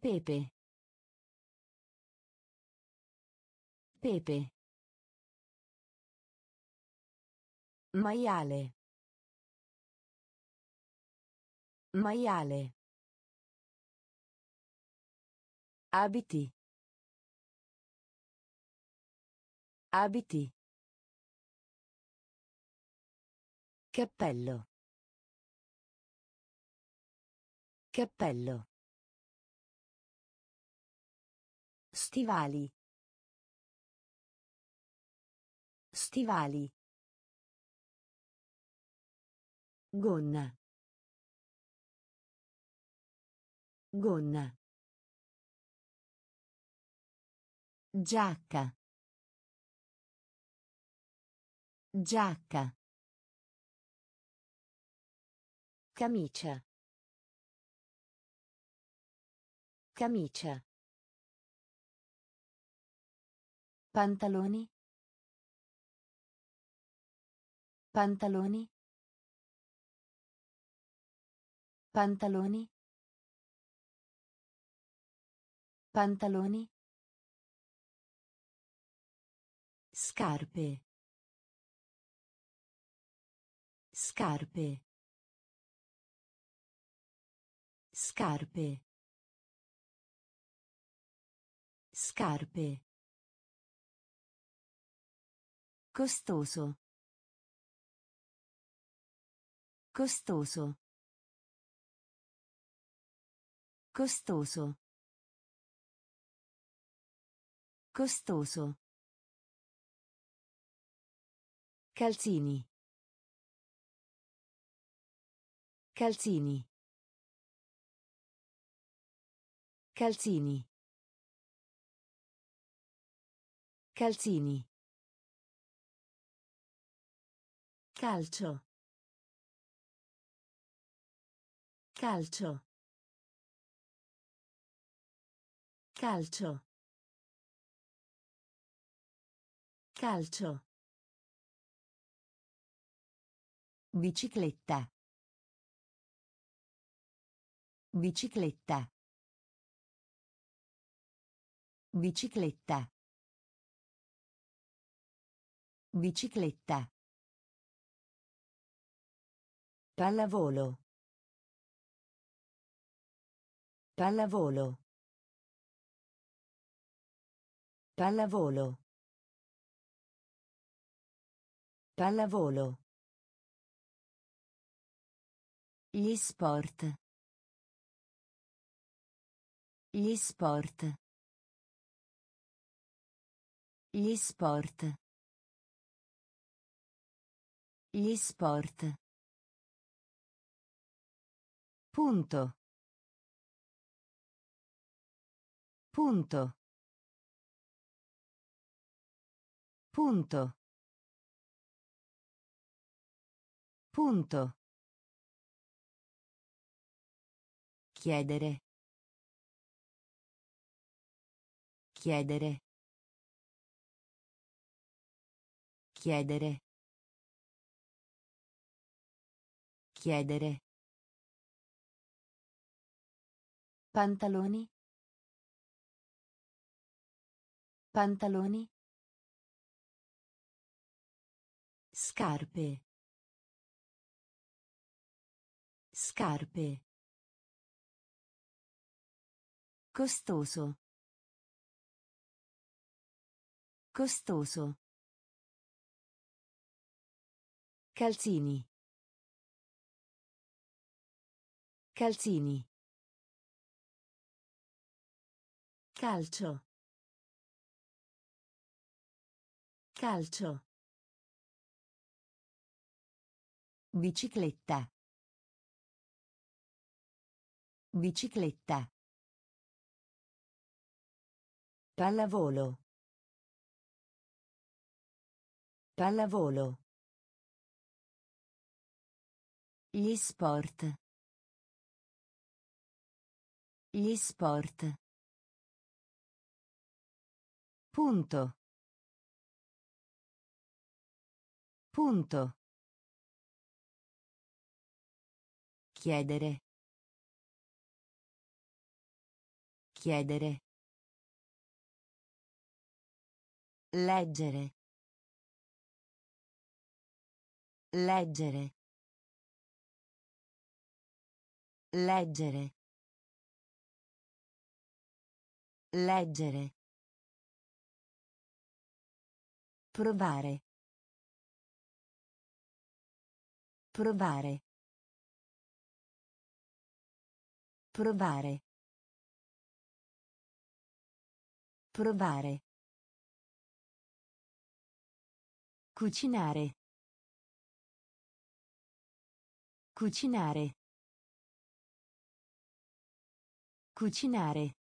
Pepe. Pepe. Maiale. Maiale. Abiti. Abiti. Cappello. Cappello. Stivali. Stivali. Gonna. Gonna. Giacca. Giacca. Camicia. Camicia. Pantaloni. Pantaloni. Pantaloni. Pantaloni. Scarpe. Scarpe. Scarpe. Scarpe. Costoso. Costoso. Costoso. Costoso. Calzini. Calzini. Calzini. Calzini. Calcio. Calcio. Calcio. Calcio. Bicicletta. Bicicletta. Bicicletta. Bicicletta. Pallavolo. Pallavolo. Pallavolo. Pallavolo. Gli sport. Gli sport. Gli sport. Gli sport. Punto. Punto. Punto. Punto. Chiedere. Chiedere. Chiedere. Chiedere. Pantaloni. Pantaloni. Scarpe. Scarpe. Costoso. Costoso. Calzini. Calzini. Calcio. Calcio. Bicicletta. Bicicletta. Pallavolo. Pallavolo. Gli sport. Gli sport. Punto. Punto. Chiedere. Chiedere. Leggere. Leggere. Leggere. Leggere. Provare. Provare. Provare. Provare. Cucinare. Cucinare. Cucinare.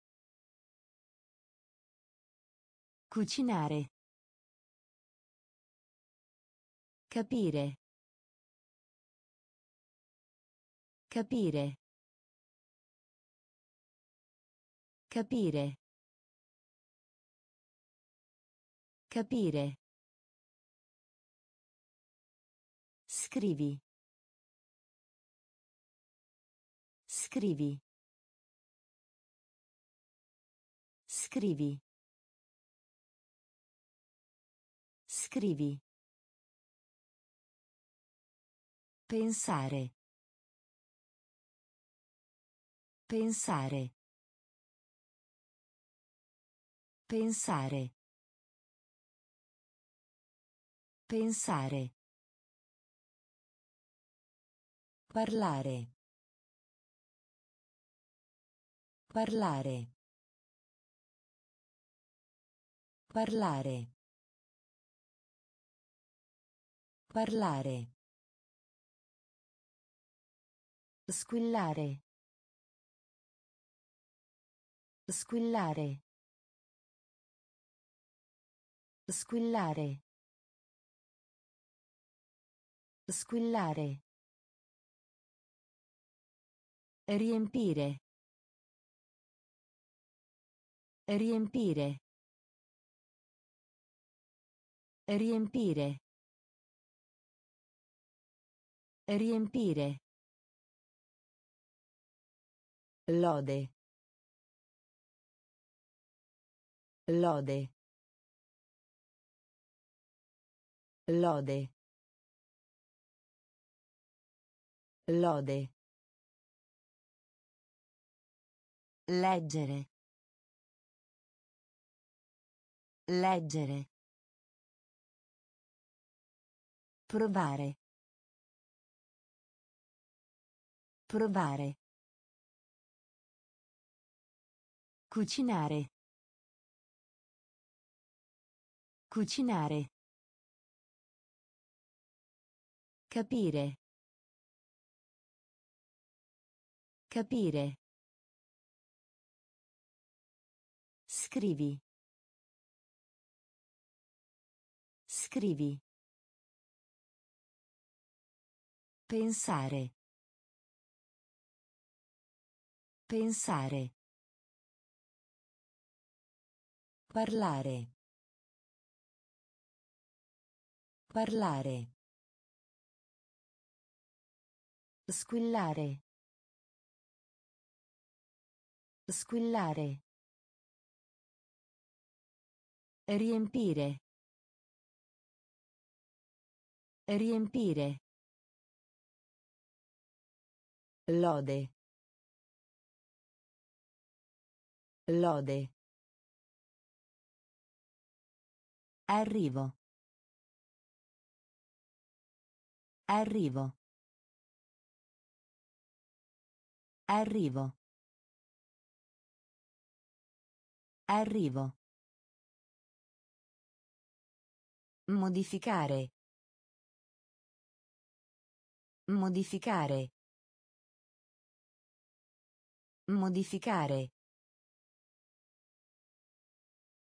Cucinare. Capire. Capire. Capire. Capire. Scrivi. Scrivi. Scrivi. Scrivi. Pensare. Pensare. Pensare. Pensare. Parlare. Parlare. Parlare. Parlare. Squillare. Squillare. Squillare. Squillare. Riempire. Riempire. Riempire. Riempire. Lode. Lode. Lode. Lode. Leggere. Leggere. Provare. Provare. Cucinare. Cucinare. Capire. Capire. Scrivi. Scrivi. Pensare. Pensare. Parlare. Parlare. Squillare. Squillare. Riempire. Riempire. Lode. Lode. Arrivo. Arrivo. Arrivo. Arrivo. Modificare. Modificare. Modificare.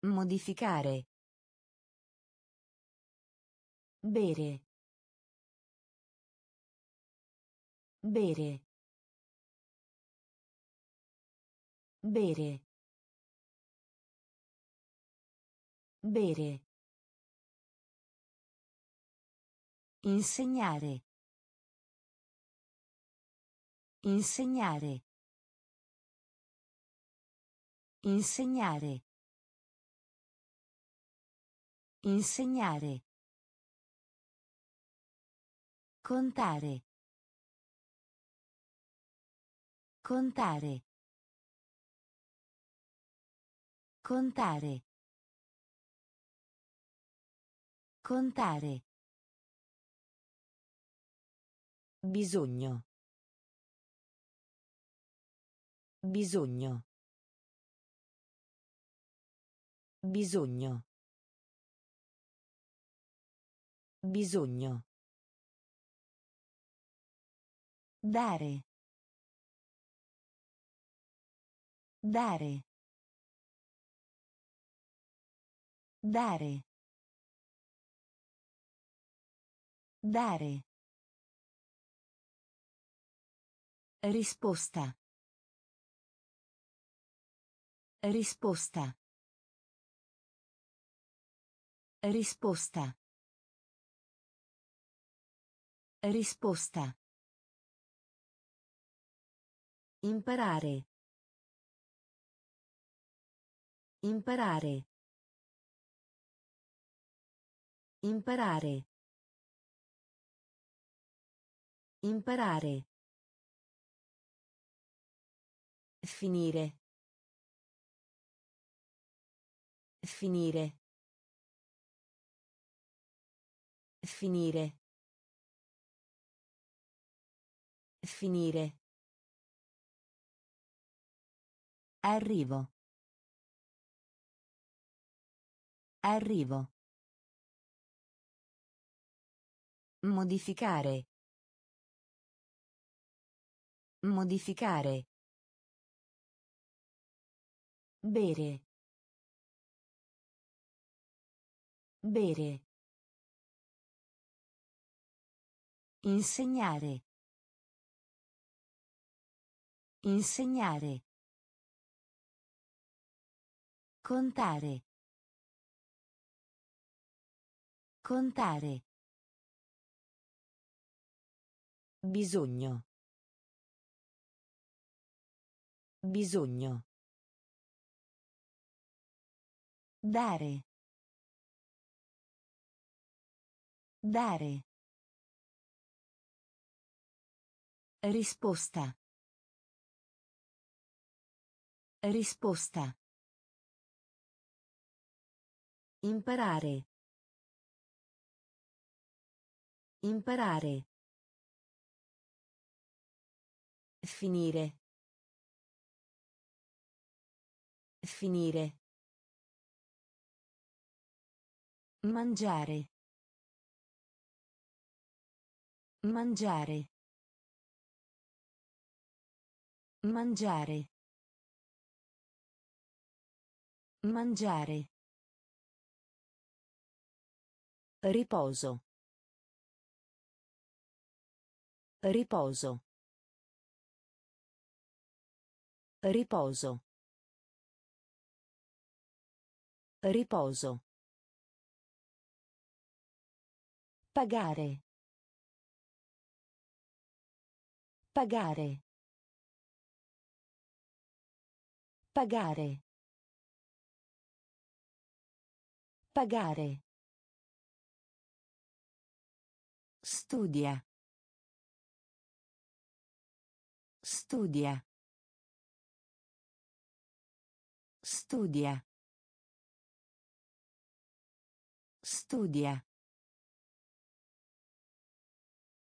Modificare. Bere. Bere. Bere. Bere. Insegnare. Insegnare. Insegnare. Insegnare. Contare. Contare. Contare. Contare. Bisogno. Bisogno. Bisogno. Bisogno. Dare. Dare. Dare. Dare. Risposta. Risposta. Risposta. Risposta. Imparare. Imparare. Imparare. Imparare. Finire. Finire. Finire. Finire. Arrivo. Arrivo. Modificare. Modificare. Bere. Bere. Insegnare. Insegnare. Contare. Contare. Bisogno. Bisogno. Dare. Dare. Risposta. Risposta. Imparare. Imparare. Finire. Finire. Mangiare. Mangiare. Mangiare. Mangiare. Riposo. Riposo. Riposo. Riposo. Pagare. Pagare. Pagare. Pagare. Studia. Studia. Studia. Studia.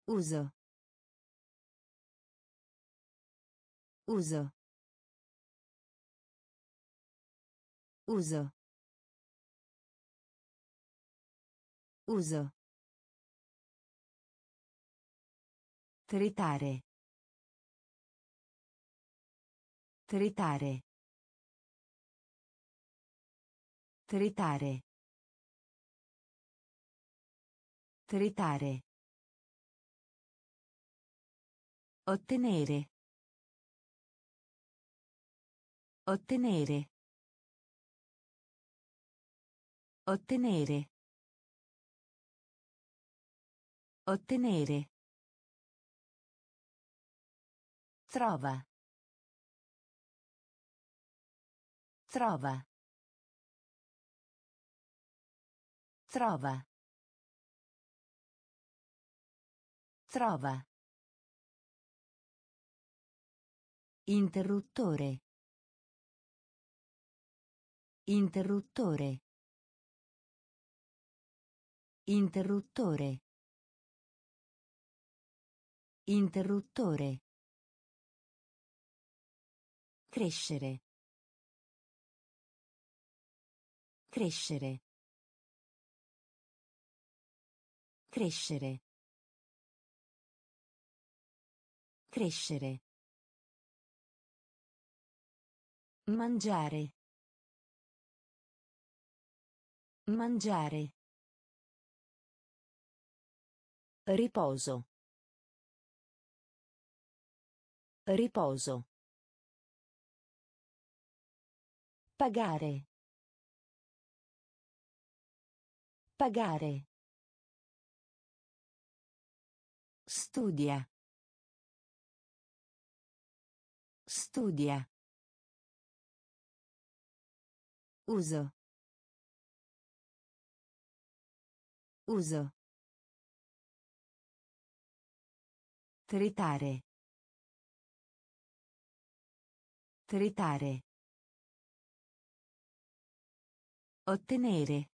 Uso. Uso. Uso. Uso. Tritare. Tritare. Tritare. Tritare. Ottenere. Ottenere. Ottenere. Ottenere. Trova. Trova. Trova. Trova. Interruttore. Interruttore. Interruttore. Interruttore. Crescere. Crescere. Crescere. Crescere. Mangiare. Mangiare. Riposo. Riposo. Pagare. Pagare. Studia. Studia. Uso. Uso. Tritare. Tritare. Ottenere.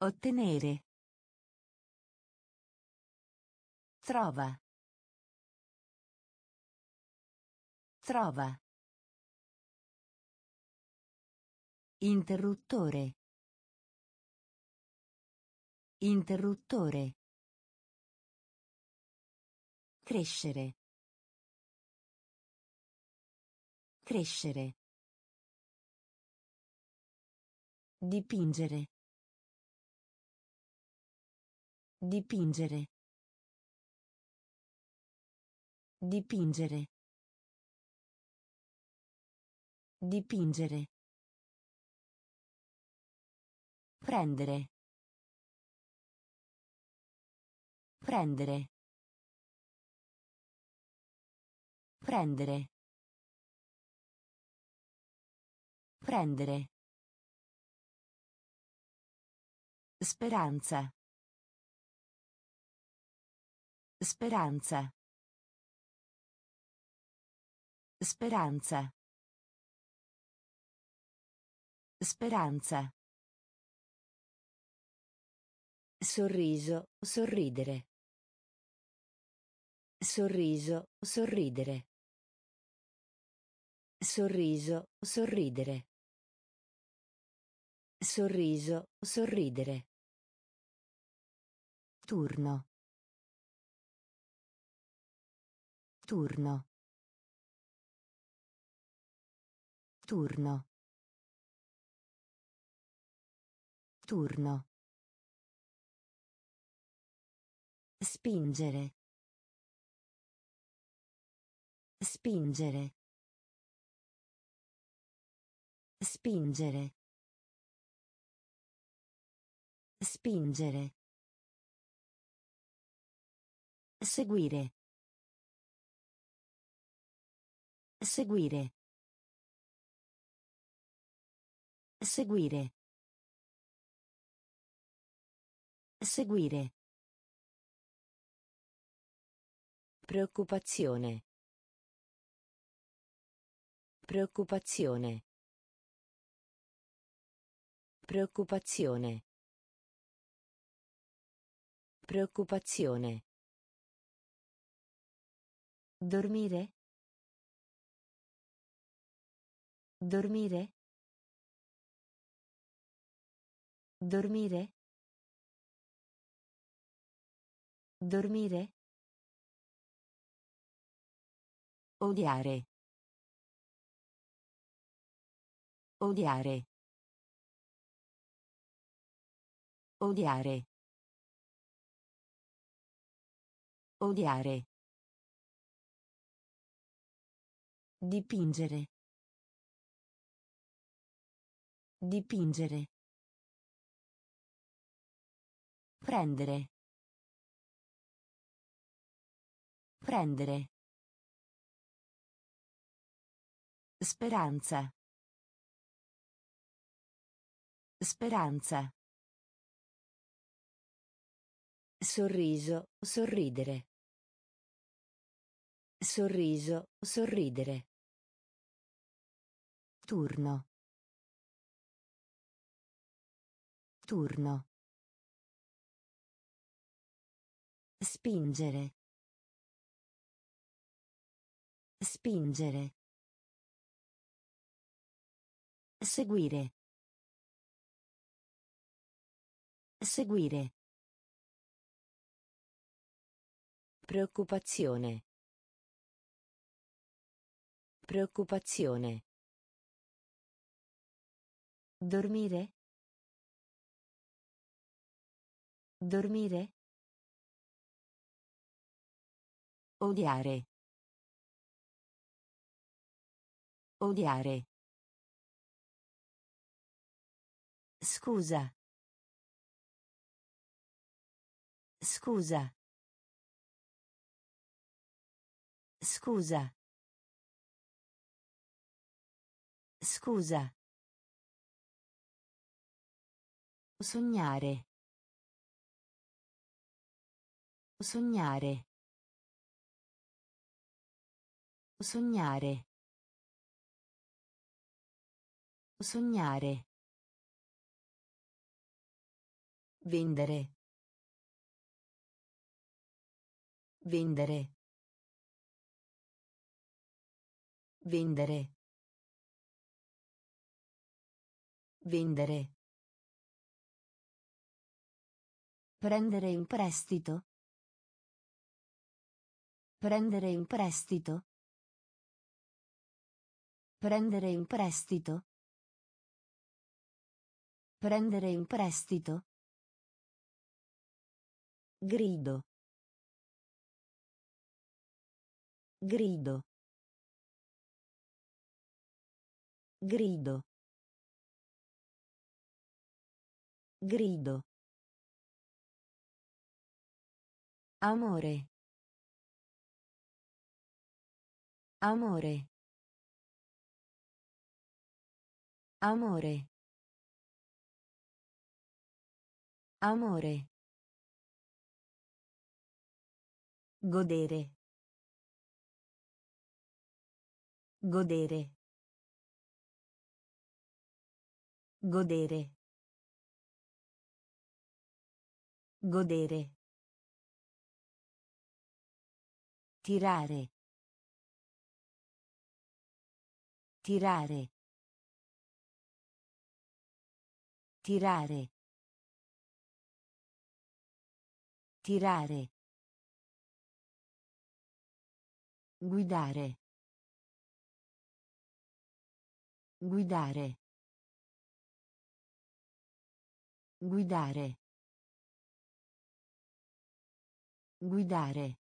Ottenere. Trova. Trova. Interruttore. Interruttore. Crescere. Crescere. Dipingere. Dipingere. Dipingere. Dipingere. Prendere. Prendere. Prendere. Prendere. Speranza. Speranza. Speranza. Speranza. Sorriso, sorridere. Sorriso, sorridere. Sorriso, sorridere. Sorriso, sorridere. Turno. Turno. Turno. Turno. Spingere. Spingere. Spingere. Spingere. Seguire. Seguire. Seguire. Seguire. Preoccupazione. Preoccupazione. Preoccupazione. Preoccupazione. Dormire? Dormire? Dormire? Dormire? Odiare. Odiare. Odiare. Odiare. Dipingere. Dipingere. Prendere. Prendere. Speranza. Speranza. Sorriso, sorridere. Sorriso, sorridere. Turno. Turno. Spingere. Spingere. Seguire. Seguire. Preoccupazione. Preoccupazione. Dormire? Dormire? Odiare. Odiare. Scusa. Scusa. Scusa. Scusa. Sognare. Sognare. Sognare. Sognare. Vendere. Vendere. Vendere. Vendere. Prendere in prestito. Prendere in prestito. Prendere in prestito. Prendere in prestito. Grido. Grido. Grido. Grido. Amore. Amore. Amore. Amore. Godere. Godere. Godere. Godere. Tirare. Tirare. Tirare. Tirare. Guidare. Guidare. Guidare. Guidare.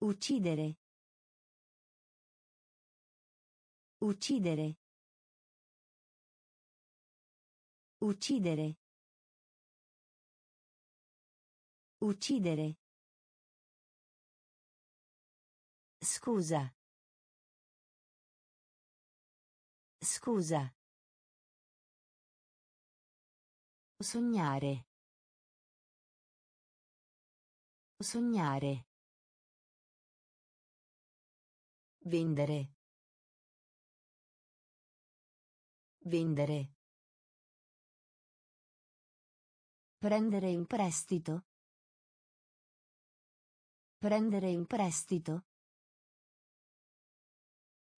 Uccidere. Uccidere. Uccidere. Uccidere. Scusa. Scusa. Sognare. Sognare. Vendere. Vendere. Prendere in prestito. Prendere in prestito.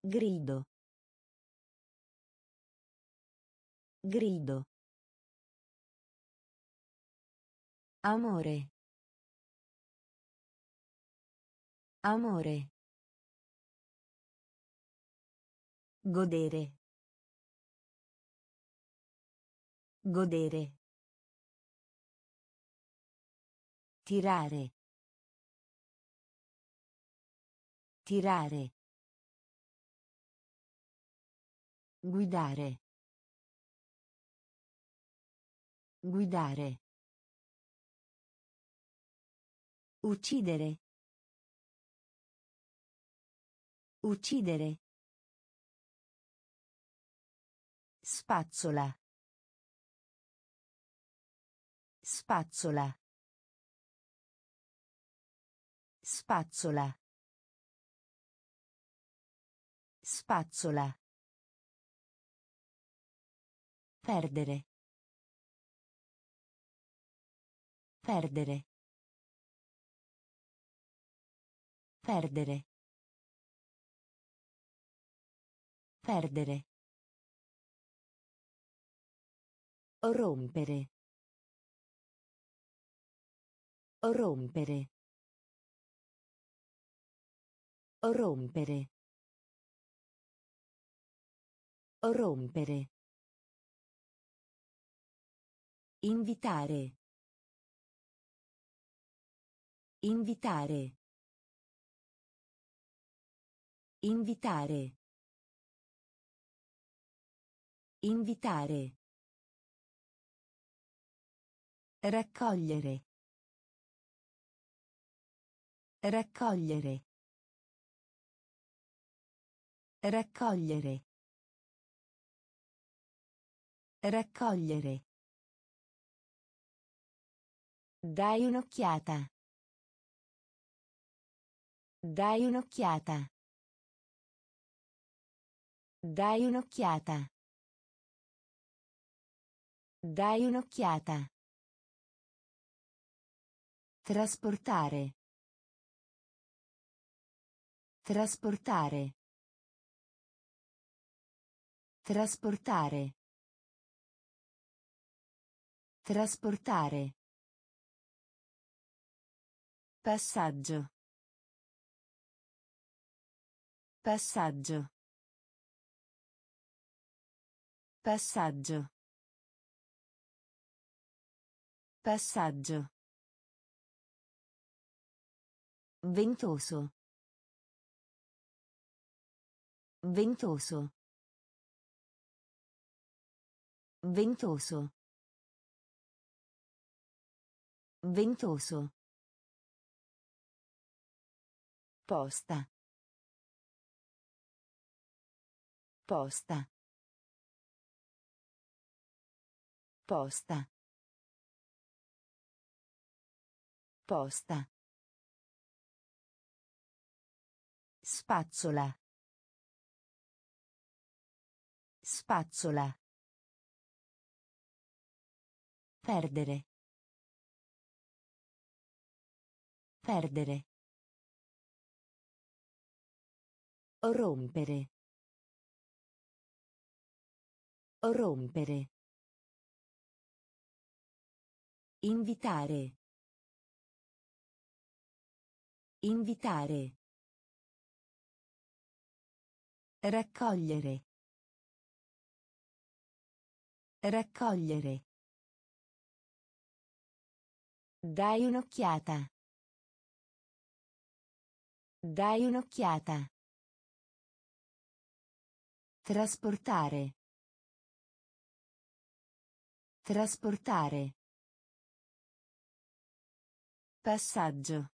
Grido. Grido. Amore. Amore. Godere. Godere. Tirare. Tirare. Guidare. Guidare. Uccidere. Uccidere. Spazzola. Spazzola. Spazzola. Spazzola. Perdere. Perdere. Perdere. Perdere. Rompere. Rompere. Rompere. Rompere. Invitare. Invitare. Invitare. Invitare. Raccogliere. Raccogliere. Raccogliere. Raccogliere. Dai un'occhiata. Dai un'occhiata. Dai un'occhiata. Dai un'occhiata. Trasportare. Trasportare. Trasportare. Trasportare. Passaggio. Passaggio. Passaggio. Passaggio. Ventoso. Ventoso. Ventoso. Ventoso. Posta. Posta. Posta. Posta. Spazzola. Spazzola. Perdere. Perdere. Rompere. Rompere. Invitare. Invitare. Raccogliere. Raccogliere. Dai un'occhiata. Dai un'occhiata. Trasportare. Trasportare. Passaggio.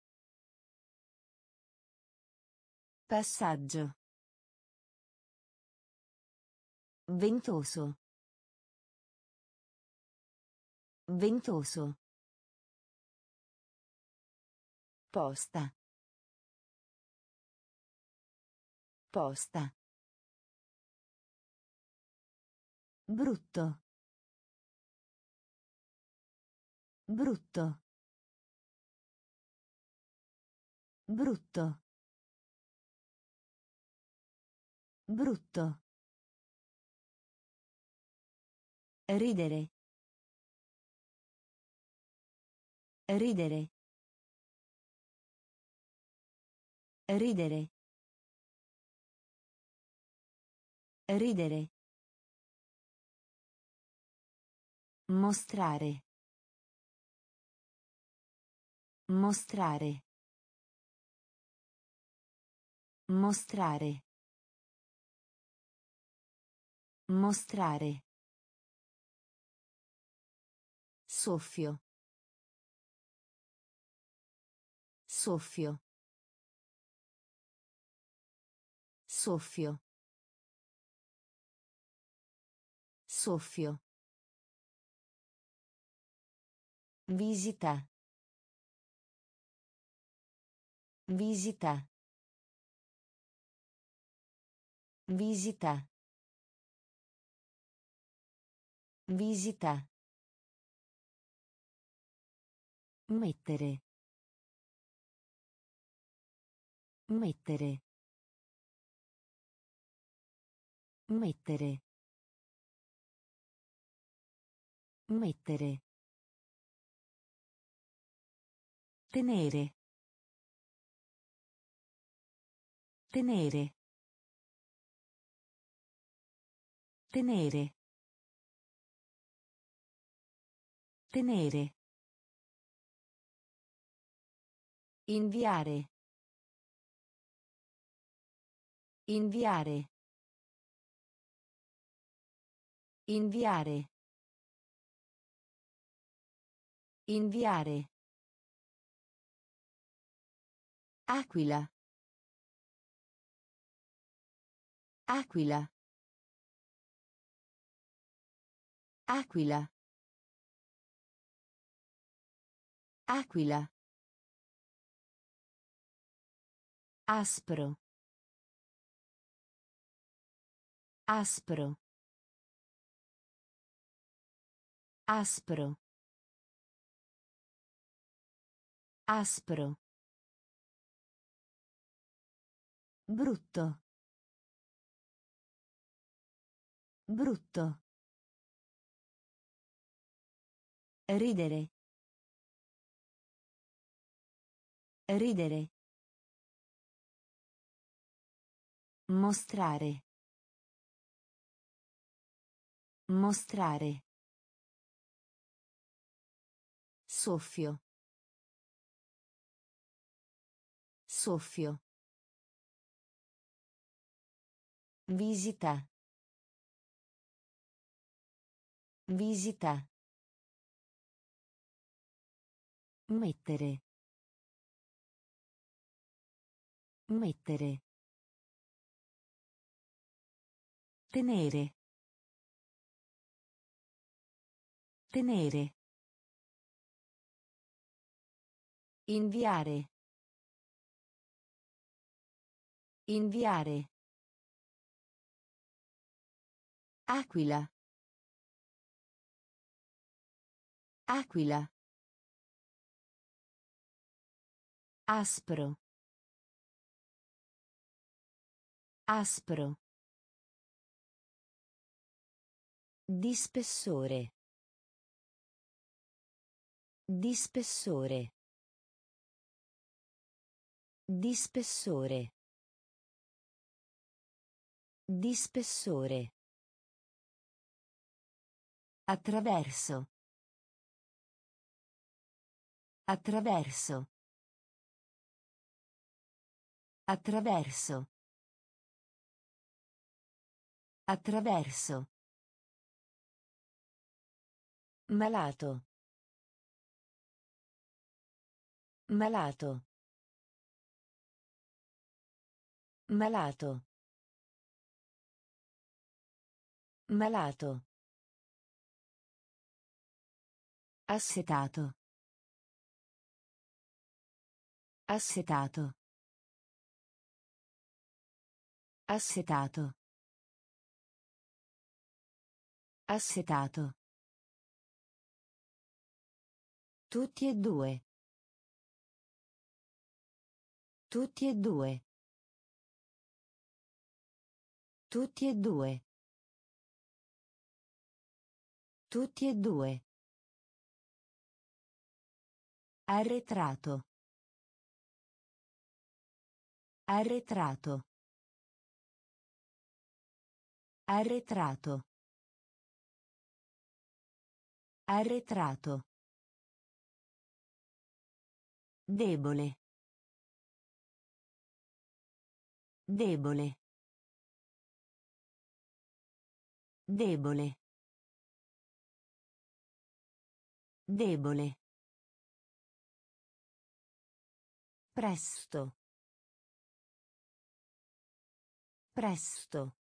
Passaggio. Ventoso. Ventoso. Posta. Posta. Brutto. Brutto. Brutto. Brutto. Ridere. Ridere. Ridere. Ridere. Mostrare. Mostrare. Mostrare. Mostrare. Soffio. Soffio. Soffio. Soffio. Visita. Visita. Visita. Visita. Mettere. Mettere. Mettere. Mettere. Tenere. Tenere. Tenere. Tenere. Inviare. Inviare. Inviare. Inviare. Aquila. Aquila. Aquila. Aquila. Aspro. Aspro. Aspro. Aspro. Brutto. Brutto. Ridere. Ridere. Mostrare. Mostrare. Soffio. Soffio. Visita. Visita. Mettere. Mettere. Tenere. Tenere. Inviare. Inviare. Aquila. Aquila. Aspro. Aspro. Di spessore. Di spessore. Di spessore. Di spessore. Attraverso. Attraverso. Attraverso. Attraverso. Malato. Malato. Malato. Malato. Assetato. Assetato. Assetato. Assetato. Tutti e due. Tutti e due. Tutti e due. Tutti e due. Arretrato. Arretrato. Arretrato. Arretrato. Debole. Debole. Debole. Debole. Presto. Presto.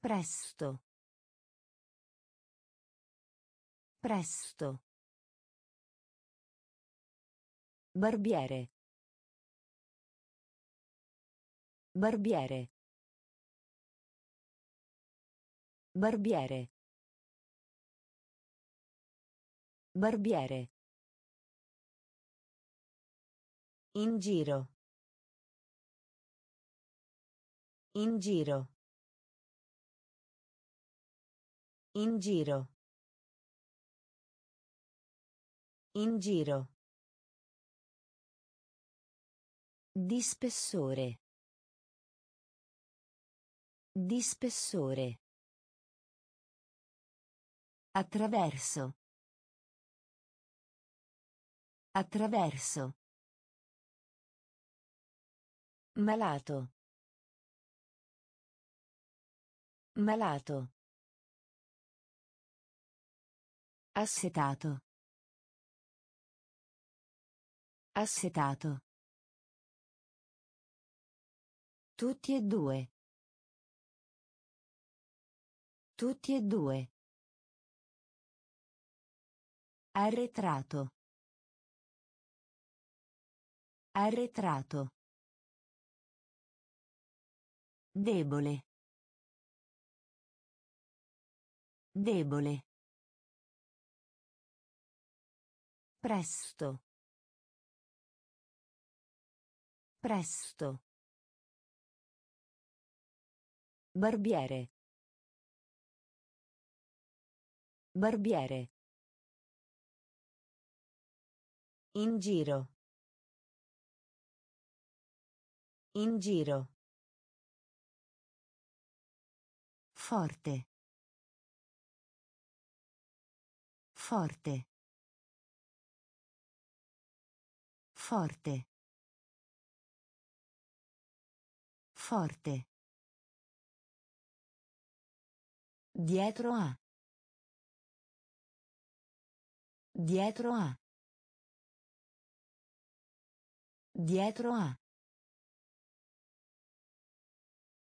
Presto. Presto. Barbiere. Barbiere. Barbiere. Barbiere. In giro. In giro. In giro. In giro. Di spessore. Di spessore. Attraverso. Attraverso. Malato. Malato. Assetato. Assetato. Tutti e due. Tutti e due. Arretrato. Arretrato. Debole. Debole. Presto. Presto. Barbiere. Barbiere. In giro. In giro. Forte. Forte. Forte. Forte. Dietro a. Dietro a. Dietro a.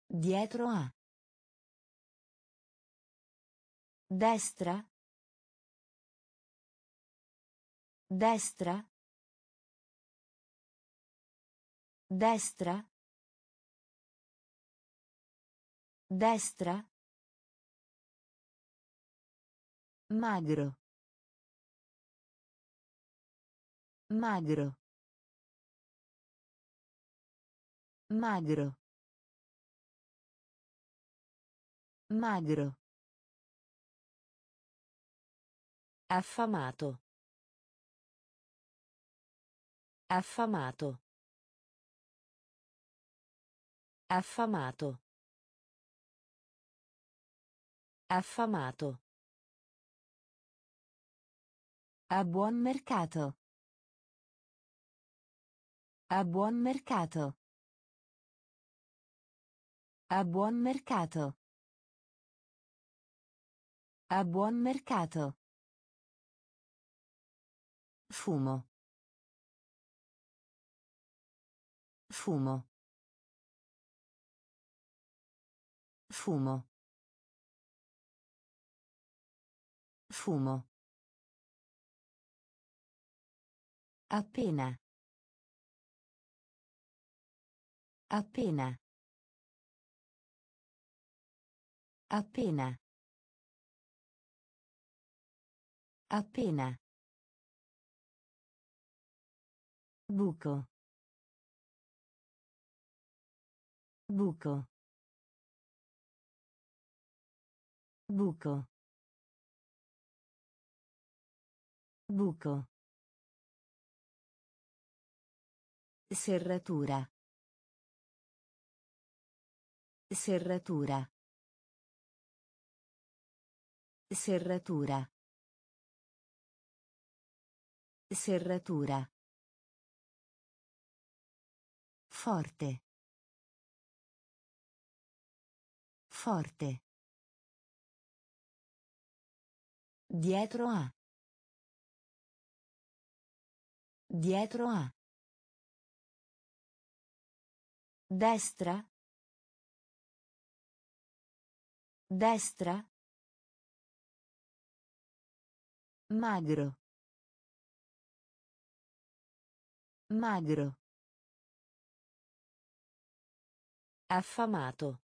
Dietro a. Destra. Destra. Destra. Destra. Magro. Magro. Magro. Magro. Affamato. Affamato. Affamato. Affamato. A buon mercato. A buon mercato. A buon mercato. A buon mercato. Fumo. Fumo. Fumo. Fumo. Appena. Appena. Appena. Appena. Buco. Buco. Buco. Buco. Serratura. Serratura. Serratura. Serratura. Forte. Forte. Dietro a. Dietro a. Destra. Destra. Magro. Magro. Affamato.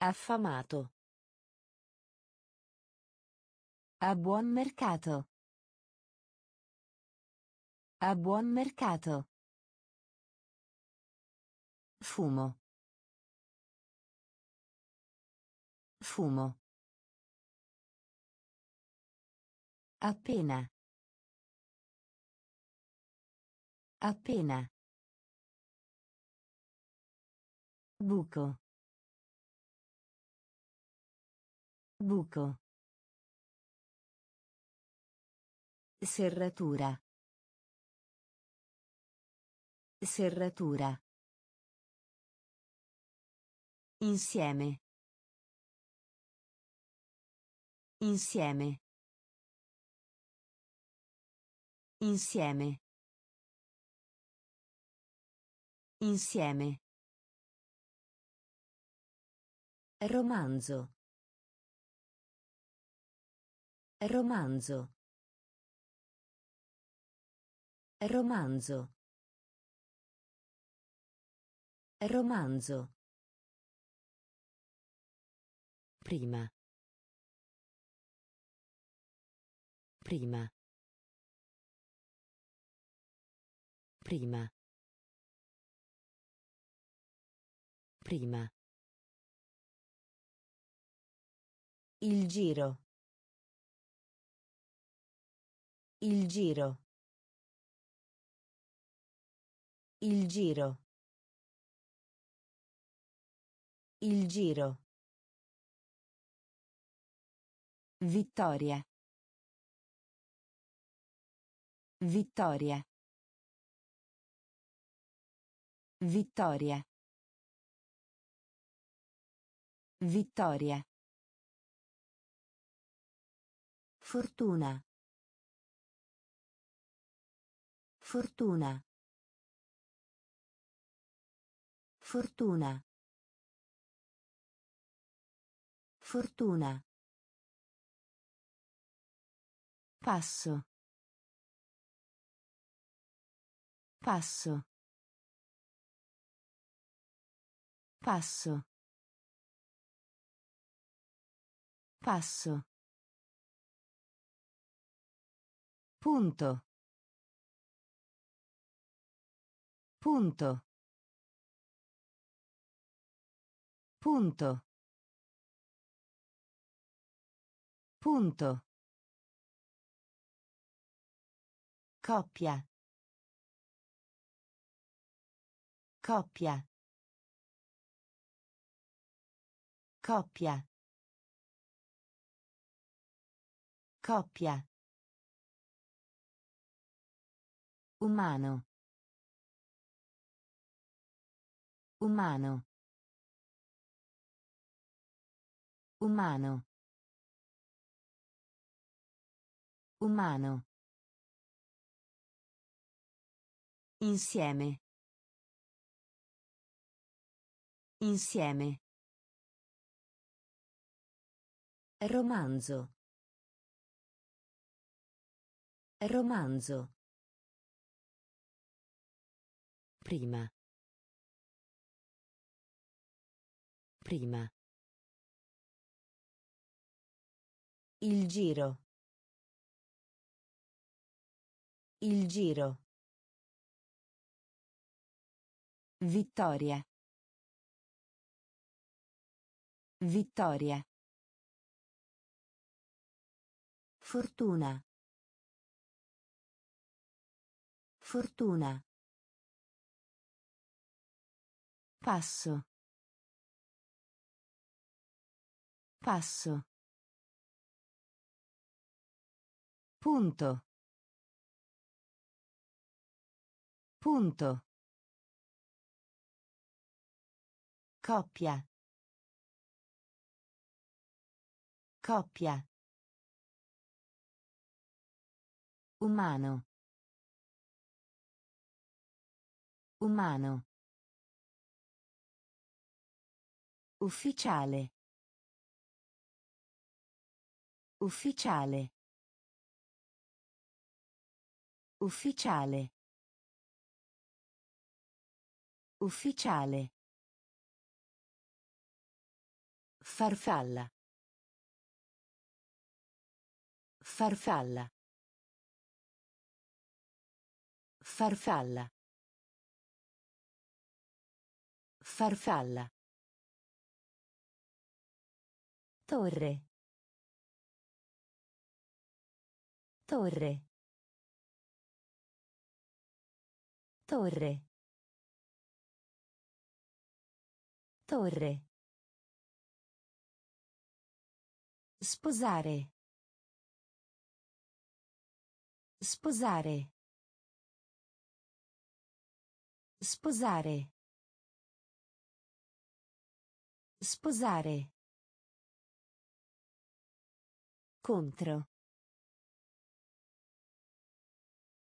Affamato. A buon mercato. A buon mercato. Fumo. Fumo. Appena. Appena. Buco. Buco. Serratura. Serratura. Insieme. Insieme. Insieme. Insieme. Romanzo. Romanzo. Romanzo. Romanzo. Prima. Prima. Prima. Prima. Il giro. Il giro. Il giro. Il giro. Vittoria. Vittoria. Vittoria. Vittoria. Fortuna. Fortuna. Fortuna. Fortuna. Passo. Passo. Passo. Passo. Punto. Punto. Punto. Punto. Coppia. Coppia. Coppia. Coppia. Umano. Umano. Umano. Umano. Insieme. Insieme. Romanzo. Romanzo. Prima. Prima. Il giro. Il giro. Vittoria. Vittoria. Fortuna. Fortuna. Passo. Passo. Punto. Punto. Coppia. Coppia. Umano. Umano. Ufficiale. Ufficiale. Ufficiale. Ufficiale. Farfalla. Farfalla. Farfalla. Farfalla. Torre. Torre. Torre. Torre. Sposare. Sposare. Sposare. Sposare. Contro.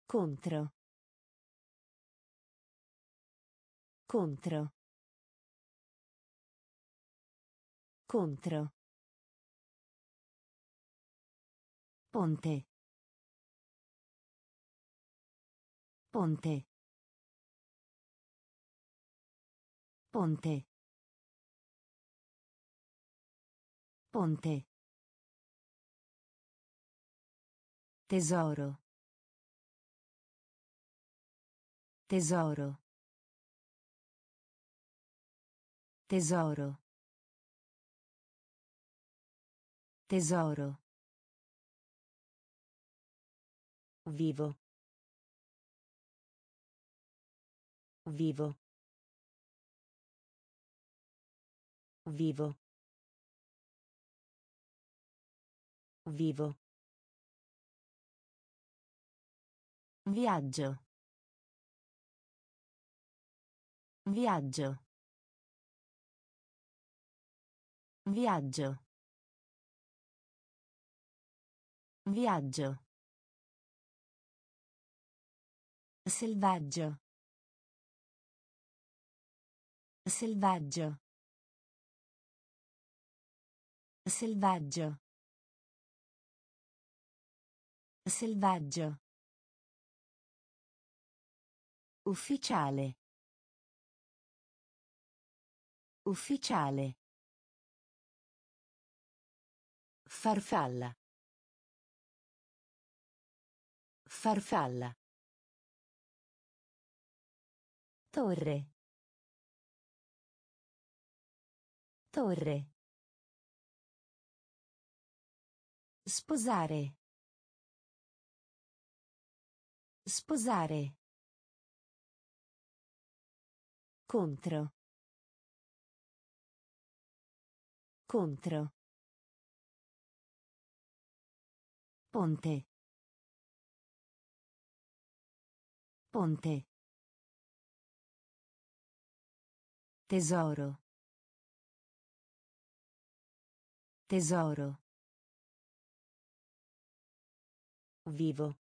Contro. Contro. Contro. Ponte. Ponte. Ponte. Ponte. Tesoro. Tesoro. Tesoro. Tesoro. Vivo. Vivo. Vivo. Vivo. Viaggio. Viaggio. Viaggio. Viaggio. Selvaggio. Selvaggio. Selvaggio. Selvaggio. Ufficiale. Ufficiale. Farfalla. Farfalla. Torre. Torre. Sposare. Sposare. Contro. Contro. Ponte. Ponte. Tesoro. Tesoro. Vivo.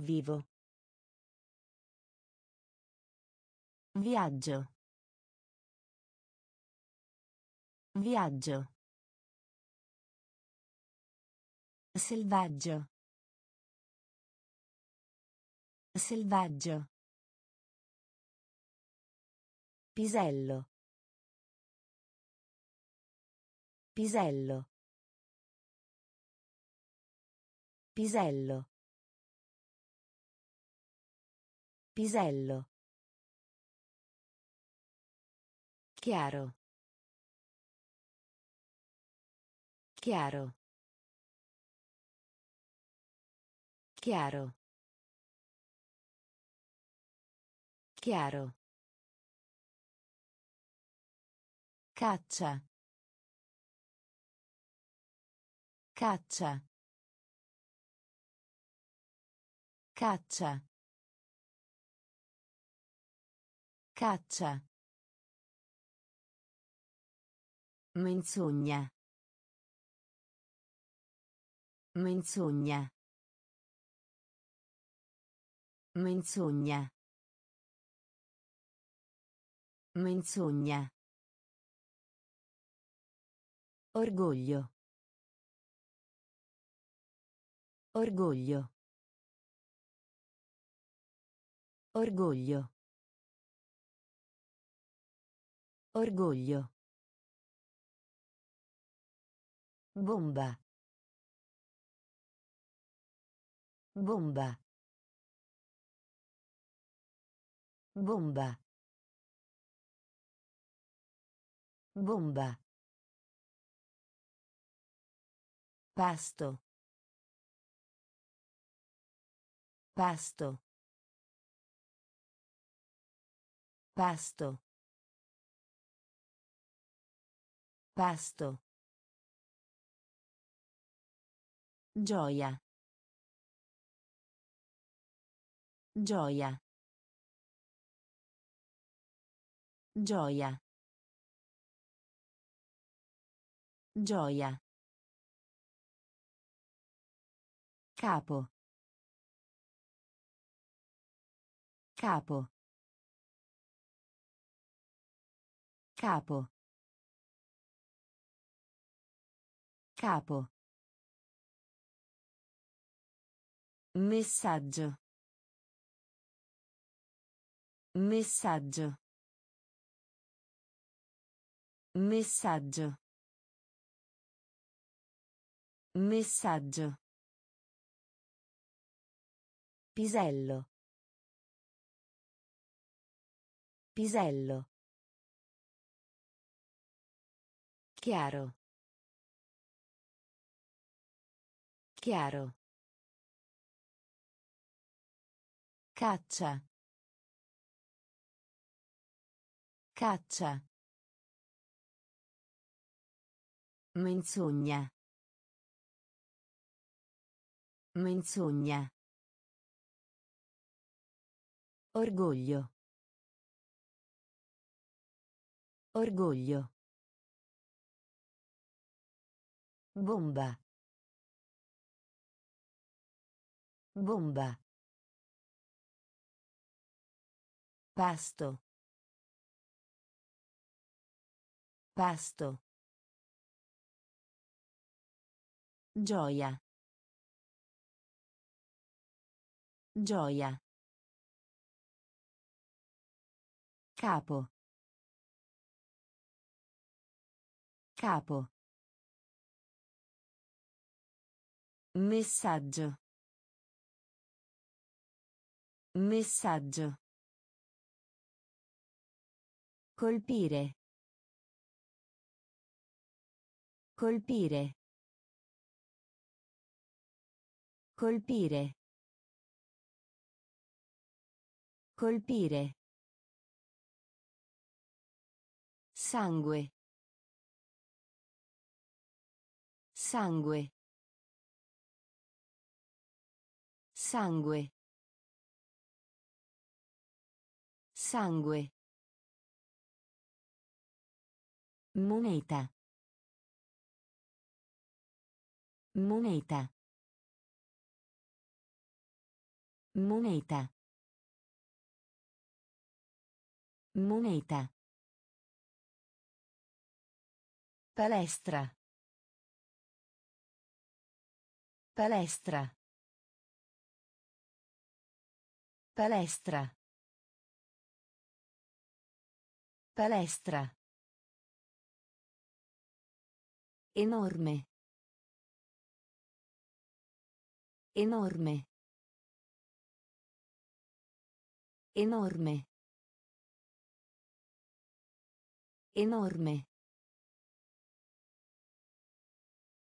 Vivo. Viaggio. Viaggio. Selvaggio. Selvaggio. Pisello. Pisello. Pisello. Pisello. Chiaro. Chiaro. Chiaro. Chiaro. Caccia. Caccia. Caccia. Caccia. Menzogna. Menzogna. Menzogna. Menzogna. Orgoglio. Orgoglio. Orgoglio. Orgoglio. Bomba. Bomba. Bomba. Bomba. Pasto. Pasto. Pasto. Pasto. Gioia. Gioia. Gioia. Gioia. Capo. Capo. Capo. Capo. Messaggio. Messaggio. Messaggio. Messaggio. Pisello. Pisello. Chiaro. Chiaro. Caccia. Caccia. Menzogna. Menzogna. Orgoglio. Orgoglio. Bomba. Bomba. Pasto. Pasto. Gioia. Gioia. Capo. Capo. Messaggio. Messaggio. Colpire. Colpire. Colpire. Colpire. Sangue. Sangue. Sangue. Sangue. Moneta. Moneta. Moneta. Moneta. Palestra. Palestra. Palestra. Palestra. Enorme. Enorme. Enorme. Enorme.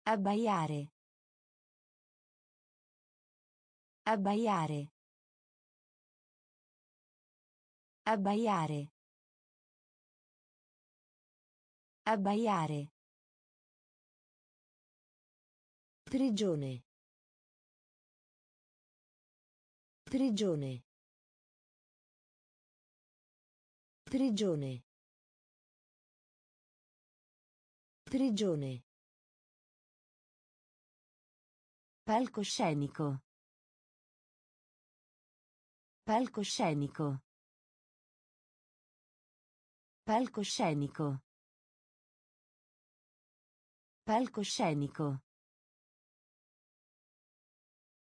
Abbaiare. Abbaiare. Abbaiare. Abbaiare. Prigione. Prigione. Prigione. Prigione. Palcoscenico. Palcoscenico. Palcoscenico. Palcoscenico.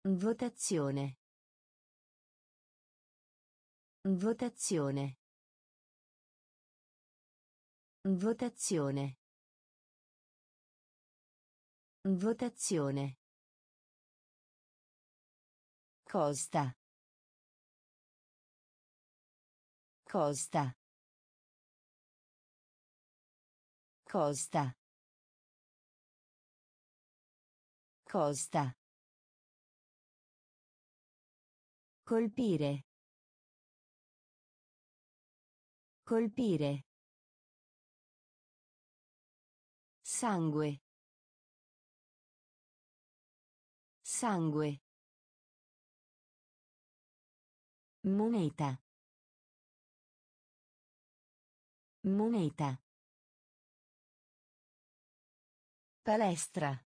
Votazione. Votazione. Votazione. Votazione. Costa. Costa. Costa. Costa. Colpire. Colpire. Sangue. Sangue. Moneta. Moneta. Palestra.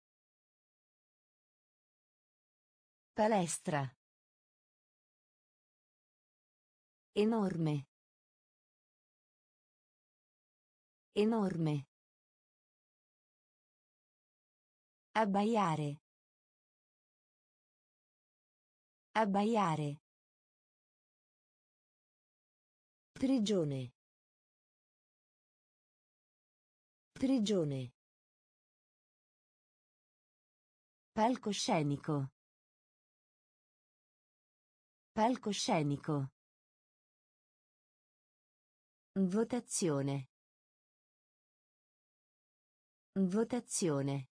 Palestra. Enorme. Enorme. Abbaiare. Abbaiare. Prigione. Prigione. Palcoscenico. Palcoscenico. Votazione. Votazione.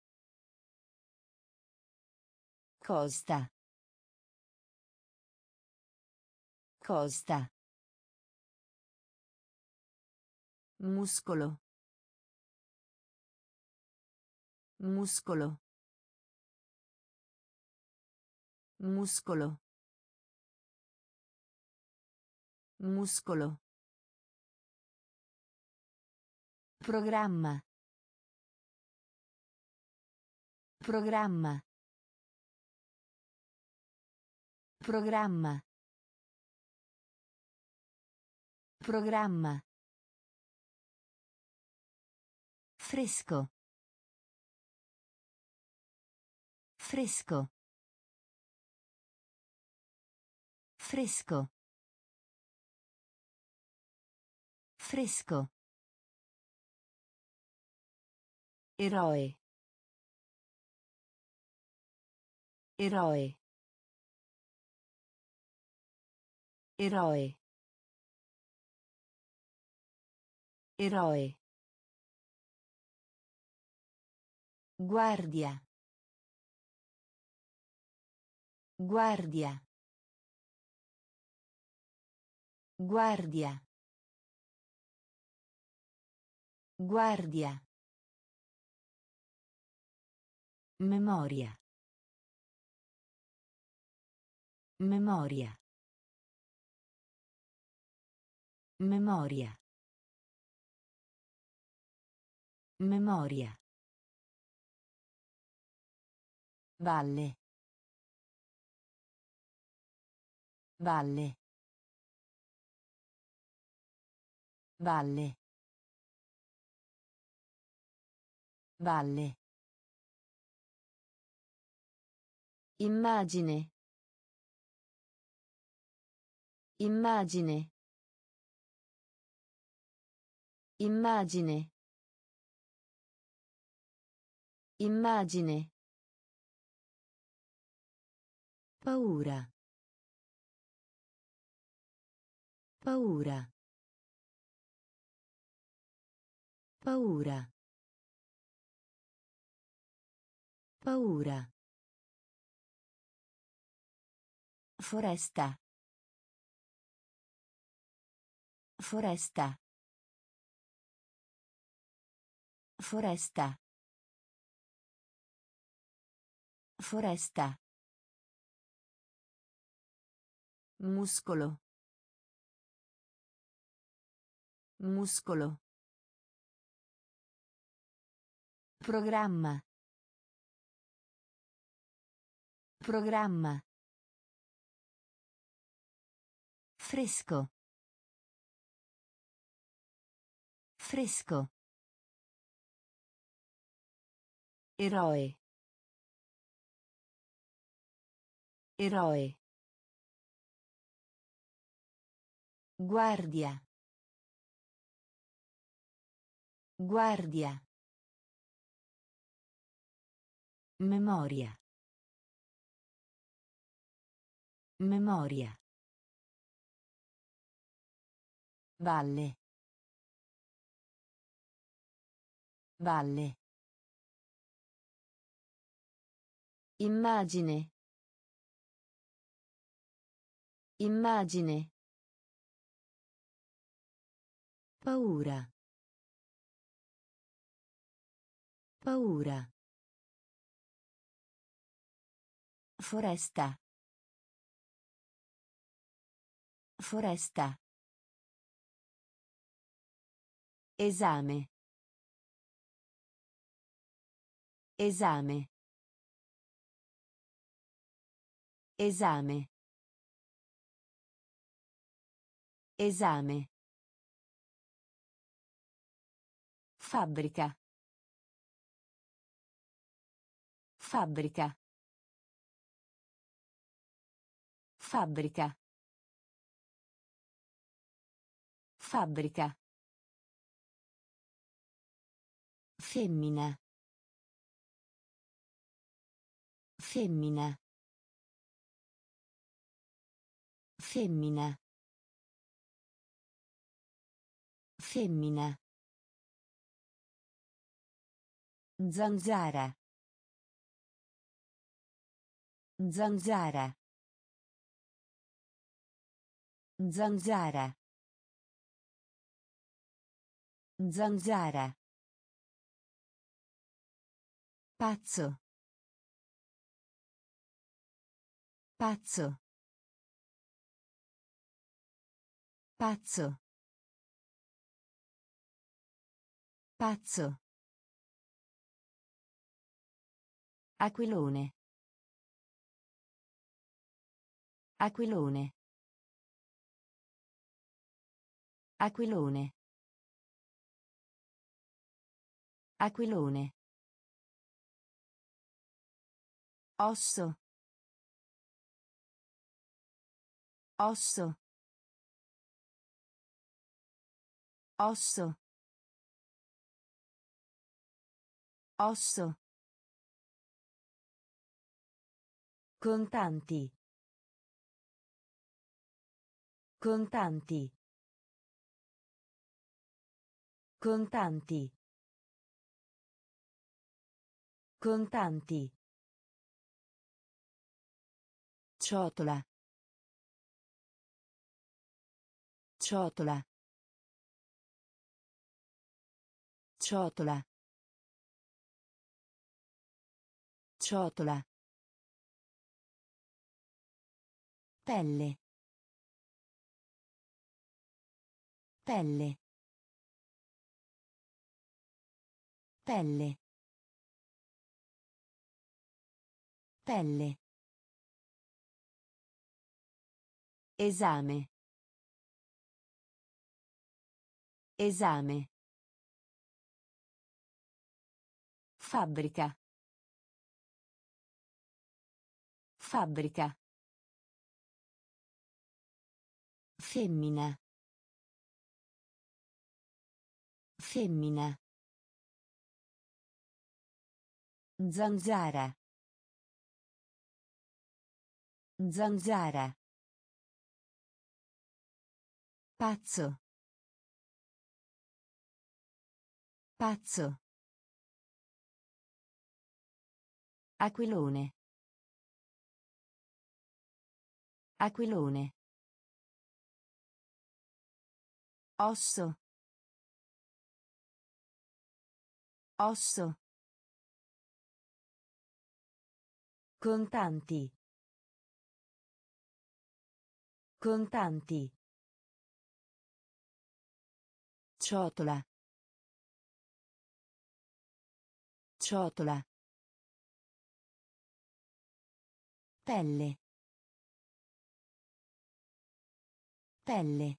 Costa. Costa. Muscolo. Muscolo. Muscolo. Muscolo. Programma. Programma. Programma. Programma. Fresco. Fresco. Fresco. Fresco. Eroe. Eroe. Eroe. Eroe. Guardia. Guardia. Guardia. Guardia. Memoria. Memoria. Memoria. Memoria. Valle. Valle. Valle. Valle. Immagine. Immagine. Immagine. Immagine. Paura. Paura. Paura. Paura. Foresta. Foresta. Foresta. Foresta. Muscolo. Muscolo. Programma. Programma. Fresco. Fresco. Eroe. Eroe. Guardia. Guardia. Memoria. Memoria. Valle. Valle. Immagine. Immagine. Paura. Paura. Foresta. Foresta. Esame. Esame. Esame. Esame. Fabbrica. Fabbrica. Fabbrica. Fabbrica. Femmina. Femmina. Femmina. Femmina. Zanzara. Zanzara. Zanzara. Zanzara. Pazzo. Pazzo. Pazzo. Pazzo. Aquilone. Aquilone. Aquilone. Aquilone. Osso. Osso. Osso. Osso. Contanti. Contanti. Contanti. Contanti. Ciotola. Ciotola. Ciotola. Ciotola. Pelle. Pelle. Pelle. Pelle. Esame. Esame. Fabbrica. Fabbrica. Femmina. Femmina. Zanzara. Zanzara. Pazzo. Pazzo. Aquilone. Aquilone. Osso. Osso. Contanti. Contanti. Ciotola. Ciotola. Pelle. Pelle.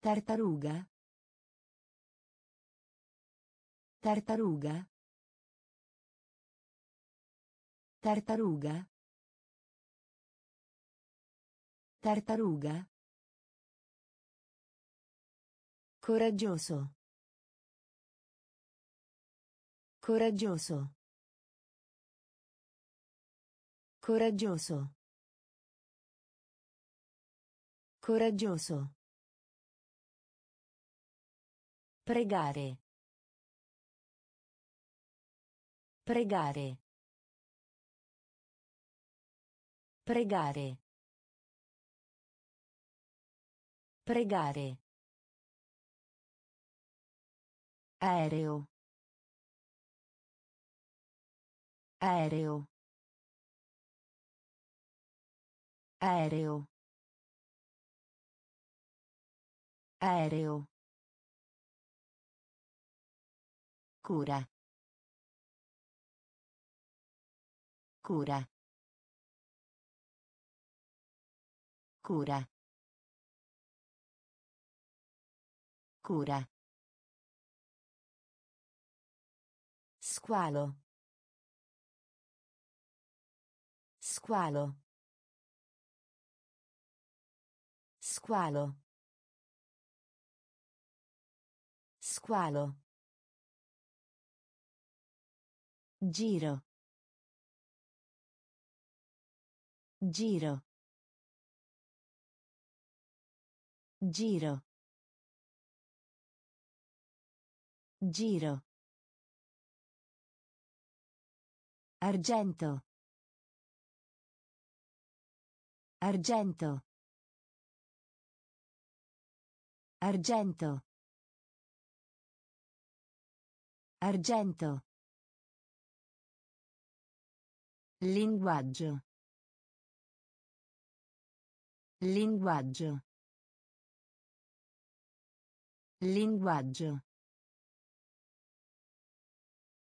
Tartaruga. Tartaruga. Tartaruga. Tartaruga. Coraggioso. Coraggioso. Coraggioso. Coraggioso. Pregare. Pregare. Pregare. Pregare. Aereo. Aereo. Aereo. Aereo. Cura. Cura. Cura. Cura. Squalo. Squalo. Squalo. Squalo. Giro. Giro. Giro. Giro. Argento. Argento. Argento. Argento. Linguaggio. Linguaggio. Linguaggio.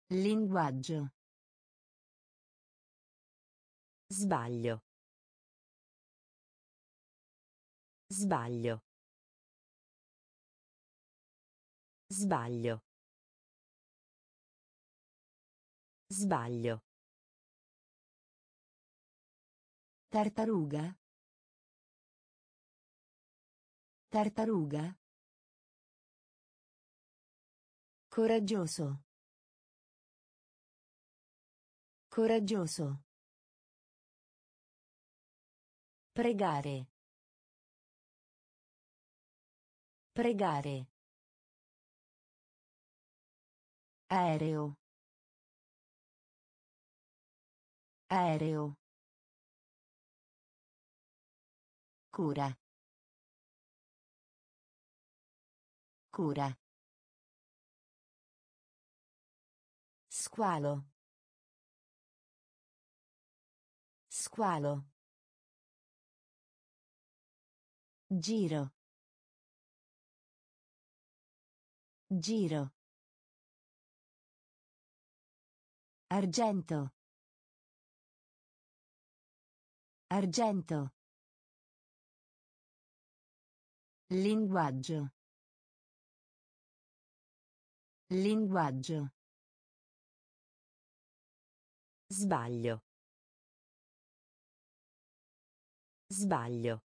Linguaggio. Sbaglio. Sbaglio. Sbaglio. Sbaglio. Tartaruga. Tartaruga. Coraggioso. Coraggioso. Pregare. Pregare. Aereo. Aereo. Cura. Cura. Squalo. Squalo. Giro. Giro. Argento. Argento. Linguaggio. Linguaggio. Sbaglio. Sbaglio.